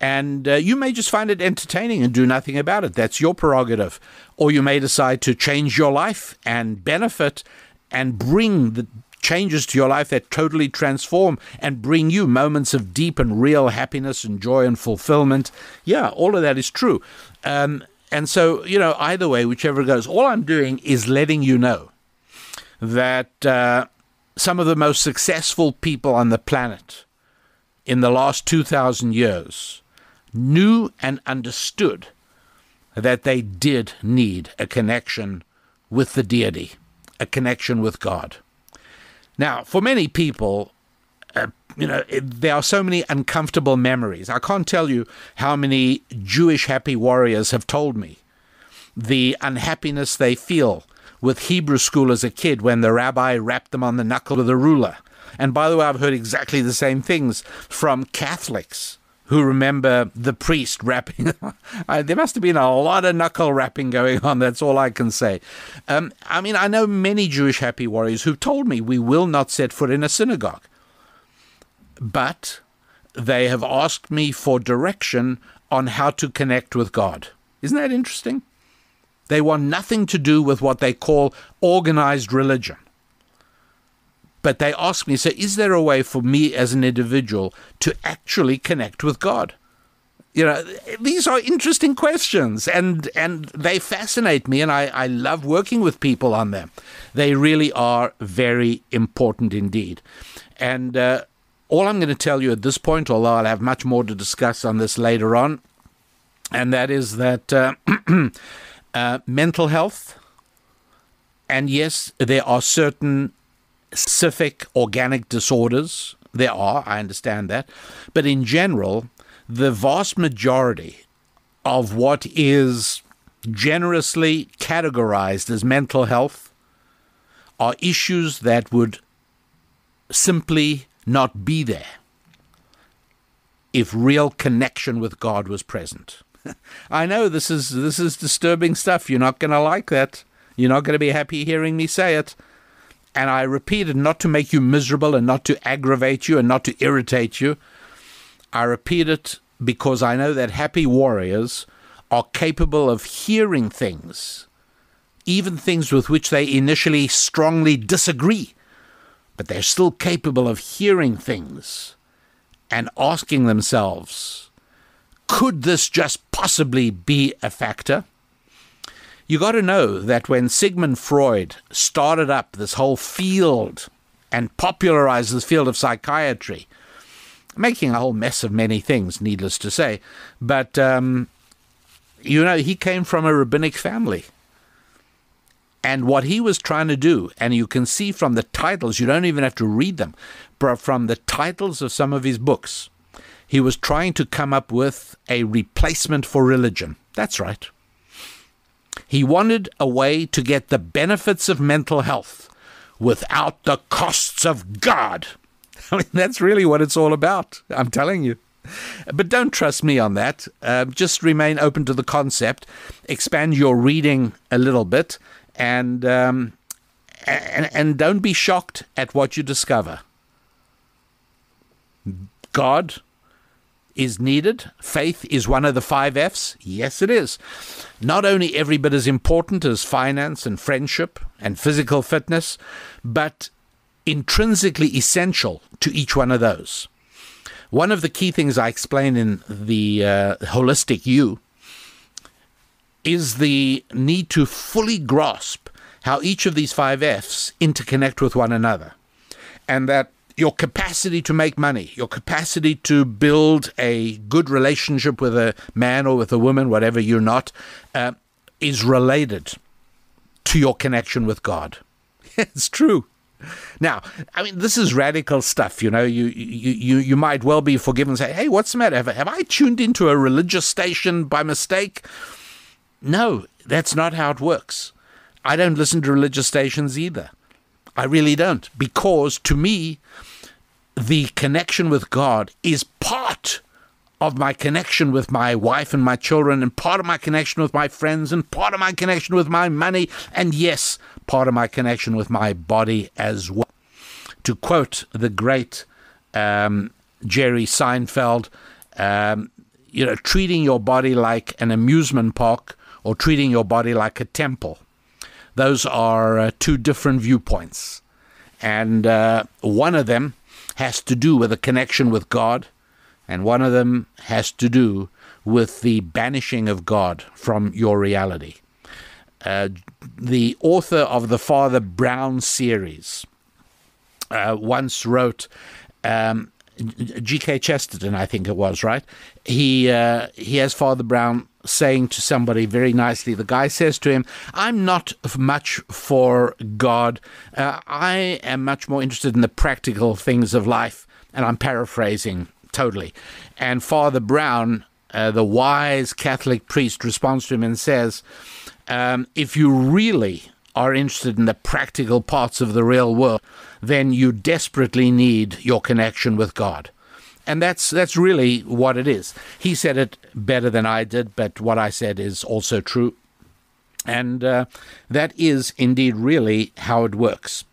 Speaker 2: And uh, you may just find it entertaining and do nothing about it. That's your prerogative. Or you may decide to change your life and benefit and bring the changes to your life that totally transform and bring you moments of deep and real happiness and joy and fulfillment. Yeah, all of that is true. Um, and so, you know, either way, whichever goes, all I'm doing is letting you know that uh, some of the most successful people on the planet in the last 2,000 years knew and understood that they did need a connection with the deity, a connection with God. Now, for many people, uh, you know, it, there are so many uncomfortable memories. I can't tell you how many Jewish happy warriors have told me the unhappiness they feel with Hebrew school as a kid when the rabbi rapped them on the knuckle with a ruler. And by the way, I've heard exactly the same things from Catholics who remember the priest rapping. there must have been a lot of knuckle rapping going on. That's all I can say. Um, I mean, I know many Jewish happy warriors who've told me we will not set foot in a synagogue. But they have asked me for direction on how to connect with God. Isn't that interesting? They want nothing to do with what they call organized religion. But they ask me, so is there a way for me as an individual to actually connect with God? You know, these are interesting questions and, and they fascinate me and I, I love working with people on them. They really are very important indeed. And uh, all I'm going to tell you at this point, although I'll have much more to discuss on this later on, and that is that uh, uh, mental health, and yes, there are certain specific organic disorders. There are, I understand that. But in general, the vast majority of what is generously categorized as mental health are issues that would simply not be there if real connection with God was present. I know this is this is disturbing stuff. You're not going to like that. You're not going to be happy hearing me say it. And I repeat it not to make you miserable and not to aggravate you and not to irritate you. I repeat it because I know that happy warriors are capable of hearing things, even things with which they initially strongly disagree, but they're still capable of hearing things and asking themselves, could this just possibly be a factor? You got to know that when Sigmund Freud started up this whole field and popularized this field of psychiatry, making a whole mess of many things, needless to say, but um, you know, he came from a rabbinic family. And what he was trying to do, and you can see from the titles, you don't even have to read them, but from the titles of some of his books, he was trying to come up with a replacement for religion. That's right. He wanted a way to get the benefits of mental health without the costs of God. I mean, that's really what it's all about. I'm telling you. But don't trust me on that. Uh, just remain open to the concept, expand your reading a little bit, and, um, and, and don't be shocked at what you discover. God is needed. Faith is one of the five F's. Yes, it is. Not only every bit as important as finance and friendship and physical fitness, but intrinsically essential to each one of those. One of the key things I explain in the uh, Holistic You is the need to fully grasp how each of these five F's interconnect with one another. And that your capacity to make money, your capacity to build a good relationship with a man or with a woman, whatever you're not, uh, is related to your connection with God. it's true. Now, I mean, this is radical stuff. You know, you you you, you might well be forgiven. And say, hey, what's the matter? Have, have I tuned into a religious station by mistake? No, that's not how it works. I don't listen to religious stations either. I really don't, because to me, the connection with God is part of my connection with my wife and my children, and part of my connection with my friends, and part of my connection with my money, and yes, part of my connection with my body as well. To quote the great um, Jerry Seinfeld, um, you know, treating your body like an amusement park or treating your body like a temple. Those are uh, two different viewpoints. And uh, one of them has to do with a connection with God, and one of them has to do with the banishing of God from your reality. Uh, the author of the Father Brown series uh, once wrote, um, G.K. Chesterton, I think it was, right? He uh, he has Father Brown saying to somebody very nicely. The guy says to him, "I'm not much for God. Uh, I am much more interested in the practical things of life." And I'm paraphrasing totally. And Father Brown, uh, the wise Catholic priest, responds to him and says, um, "If you really are interested in the practical parts of the real world, then you desperately need your connection with God." And that's that's really what it is. He said it better than I did, but what I said is also true. And uh, that is indeed really how it works.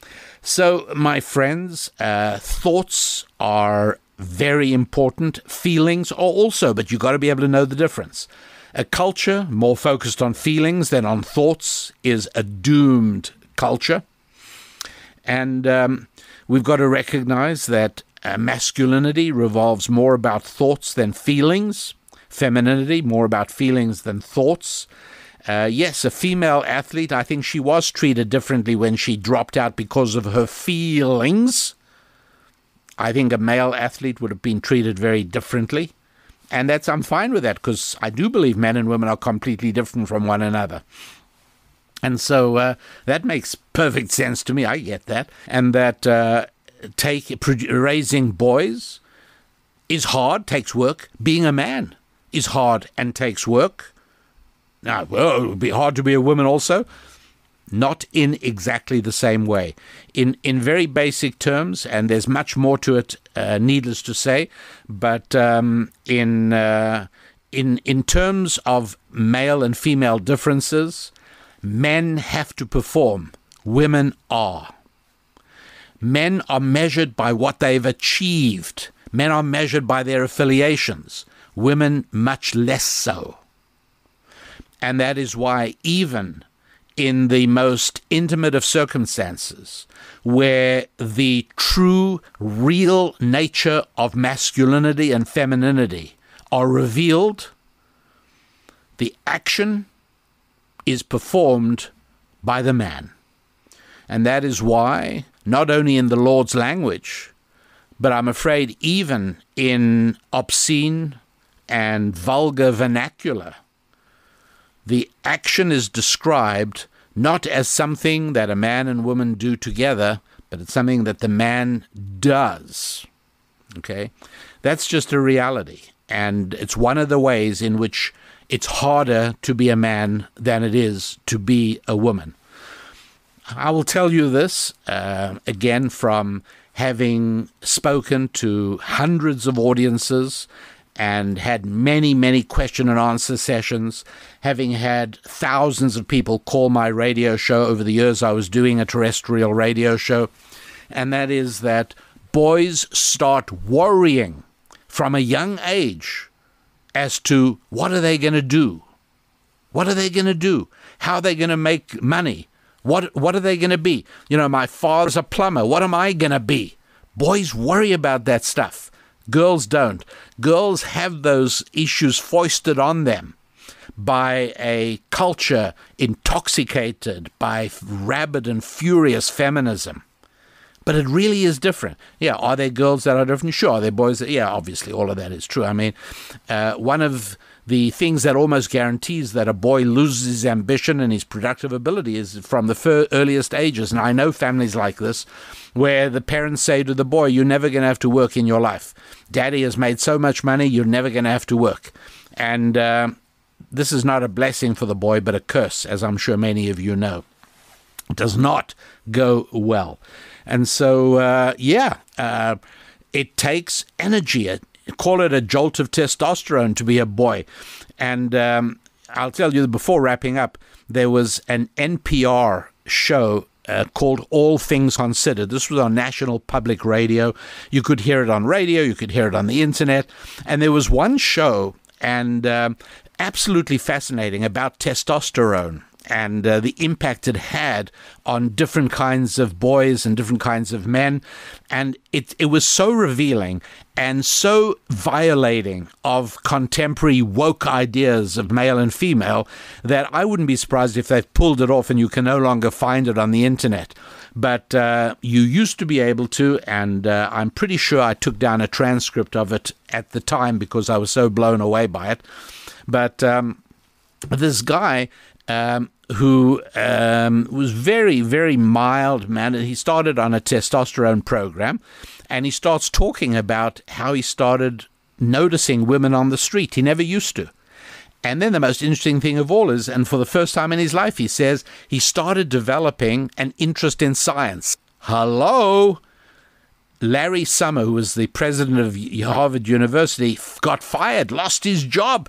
Speaker 2: So, my friends, uh, thoughts are very important. Feelings are also, but you've got to be able to know the difference. A culture more focused on feelings than on thoughts is a doomed culture. And um, we've got to recognize that uh, masculinity revolves more about thoughts than feelings, femininity more about feelings than thoughts. Uh, yes, a female athlete, I think she was treated differently when she dropped out because of her feelings. I think a male athlete would have been treated very differently. And that's I'm fine with that because I do believe men and women are completely different from one another. And so uh, that makes perfect sense to me. I get that. And that uh, take raising boys is hard, takes work. Being a man is hard and takes work. Now, well, it would be hard to be a woman also. Not in exactly the same way. In in very basic terms, and there's much more to it. Uh, needless to say, but um, in uh, in in terms of male and female differences, men have to perform. Women are. Men are measured by what they've achieved. Men are measured by their affiliations. Women, much less so. And that is why, even in the most intimate of circumstances, where the true, real nature of masculinity and femininity are revealed, the action is performed by the man. And that is why not only in the Lord's language, but I'm afraid even in obscene and vulgar vernacular. The action is described not as something that a man and woman do together, but it's something that the man does. Okay? That's just a reality. And it's one of the ways in which it's harder to be a man than it is to be a woman. I will tell you this uh, again from having spoken to hundreds of audiences and had many, many question and answer sessions, having had thousands of people call my radio show over the years I was doing a terrestrial radio show, and that is that boys start worrying from a young age as to what are they going to do? What are they going to do? How are they going to make money? What what are they going to be? You know, my father's a plumber. What am I going to be? Boys worry about that stuff. Girls don't. Girls have those issues foisted on them by a culture intoxicated by rabid and furious feminism. But it really is different. Yeah, are there girls that are different? Sure. Are there boys that, yeah, obviously, all of that is true. I mean, uh, one of the things that almost guarantees that a boy loses his ambition and his productive ability is from the fir- earliest ages. And I know families like this where the parents say to the boy, You're never going to have to work in your life. Daddy has made so much money, you're never going to have to work. And uh, this is not a blessing for the boy, but a curse, as I'm sure many of you know. It does not go well. And so, uh, yeah, uh, it takes energy call it a jolt of testosterone to be a boy. And um, I'll tell you, before wrapping up, there was an NPR show uh, called All Things Considered. This was on National Public Radio. You could hear it on radio, you could hear it on the internet. And there was one show, and um, absolutely fascinating, about testosterone and uh, the impact it had on different kinds of boys and different kinds of men. And it, it was so revealing and so violating of contemporary woke ideas of male and female that I wouldn't be surprised if they've pulled it off and you can no longer find it on the internet. But uh, you used to be able to, and uh, I'm pretty sure I took down a transcript of it at the time because I was so blown away by it. But um, this guy um, who um, was very, very mild mannered. He started on a testosterone program and he starts talking about how he started noticing women on the street. He never used to. And then the most interesting thing of all is, and for the first time in his life, he says he started developing an interest in science. Hello? Larry Summers, who was the president of Harvard University, got fired, lost his job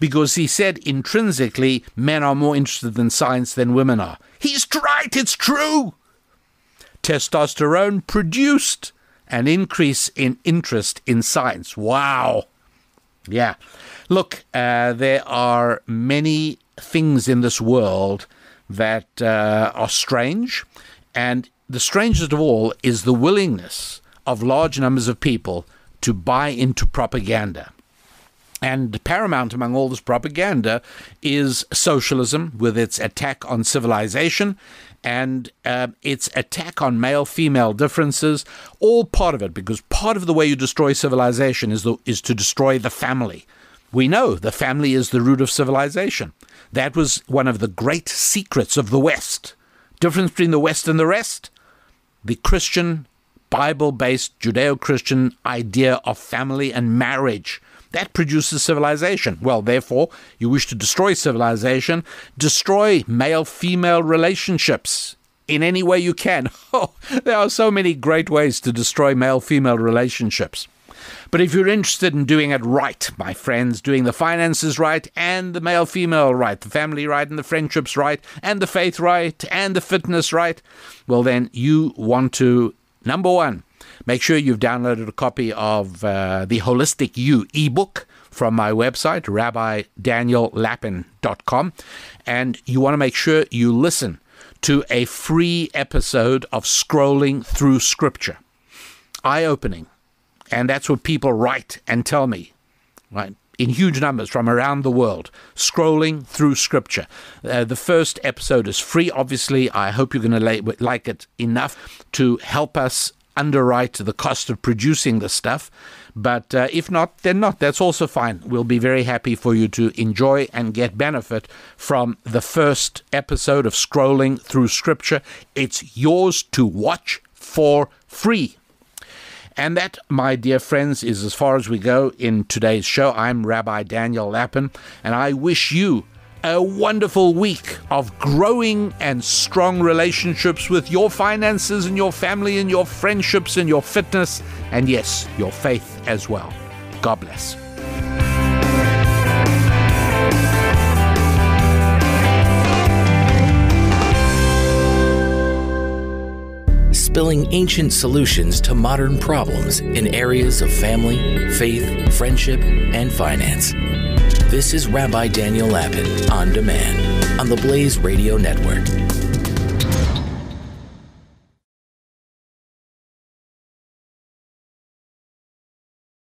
Speaker 2: because he said intrinsically men are more interested in science than women are. He's right, it's true. Testosterone produced an increase in interest in science. Wow. Yeah. Look, uh, there are many things in this world that uh, are strange, and the strangest of all is the willingness of large numbers of people to buy into propaganda. And paramount among all this propaganda is socialism with its attack on civilization and uh, its attack on male female differences, all part of it, because part of the way you destroy civilization is, the, is to destroy the family. We know the family is the root of civilization. That was one of the great secrets of the West. Difference between the West and the rest? The Christian, Bible based, Judeo Christian idea of family and marriage that produces civilization. Well, therefore, you wish to destroy civilization, destroy male female relationships in any way you can. Oh, there are so many great ways to destroy male female relationships. But if you're interested in doing it right, my friends, doing the finances right and the male female right, the family right and the friendships right, and the faith right and the fitness right, well, then you want to, number one, Make sure you've downloaded a copy of uh, the Holistic You ebook from my website, rabbidaniellapin.com. And you want to make sure you listen to a free episode of Scrolling Through Scripture. Eye opening. And that's what people write and tell me, right? In huge numbers from around the world, scrolling through scripture. Uh, the first episode is free, obviously. I hope you're going to like it enough to help us underwrite the cost of producing the stuff. But uh, if not, then not. That's also fine. We'll be very happy for you to enjoy and get benefit from the first episode of Scrolling Through Scripture. It's yours to watch for free. And that, my dear friends, is as far as we go in today's show. I'm Rabbi Daniel Lapin, and I wish you a wonderful week of growing and strong relationships with your finances and your family and your friendships and your fitness, and yes, your faith as well. God bless.
Speaker 1: Spilling ancient solutions to modern problems in areas of family, faith, friendship, and finance. This is Rabbi Daniel Lapin on demand on the Blaze Radio Network.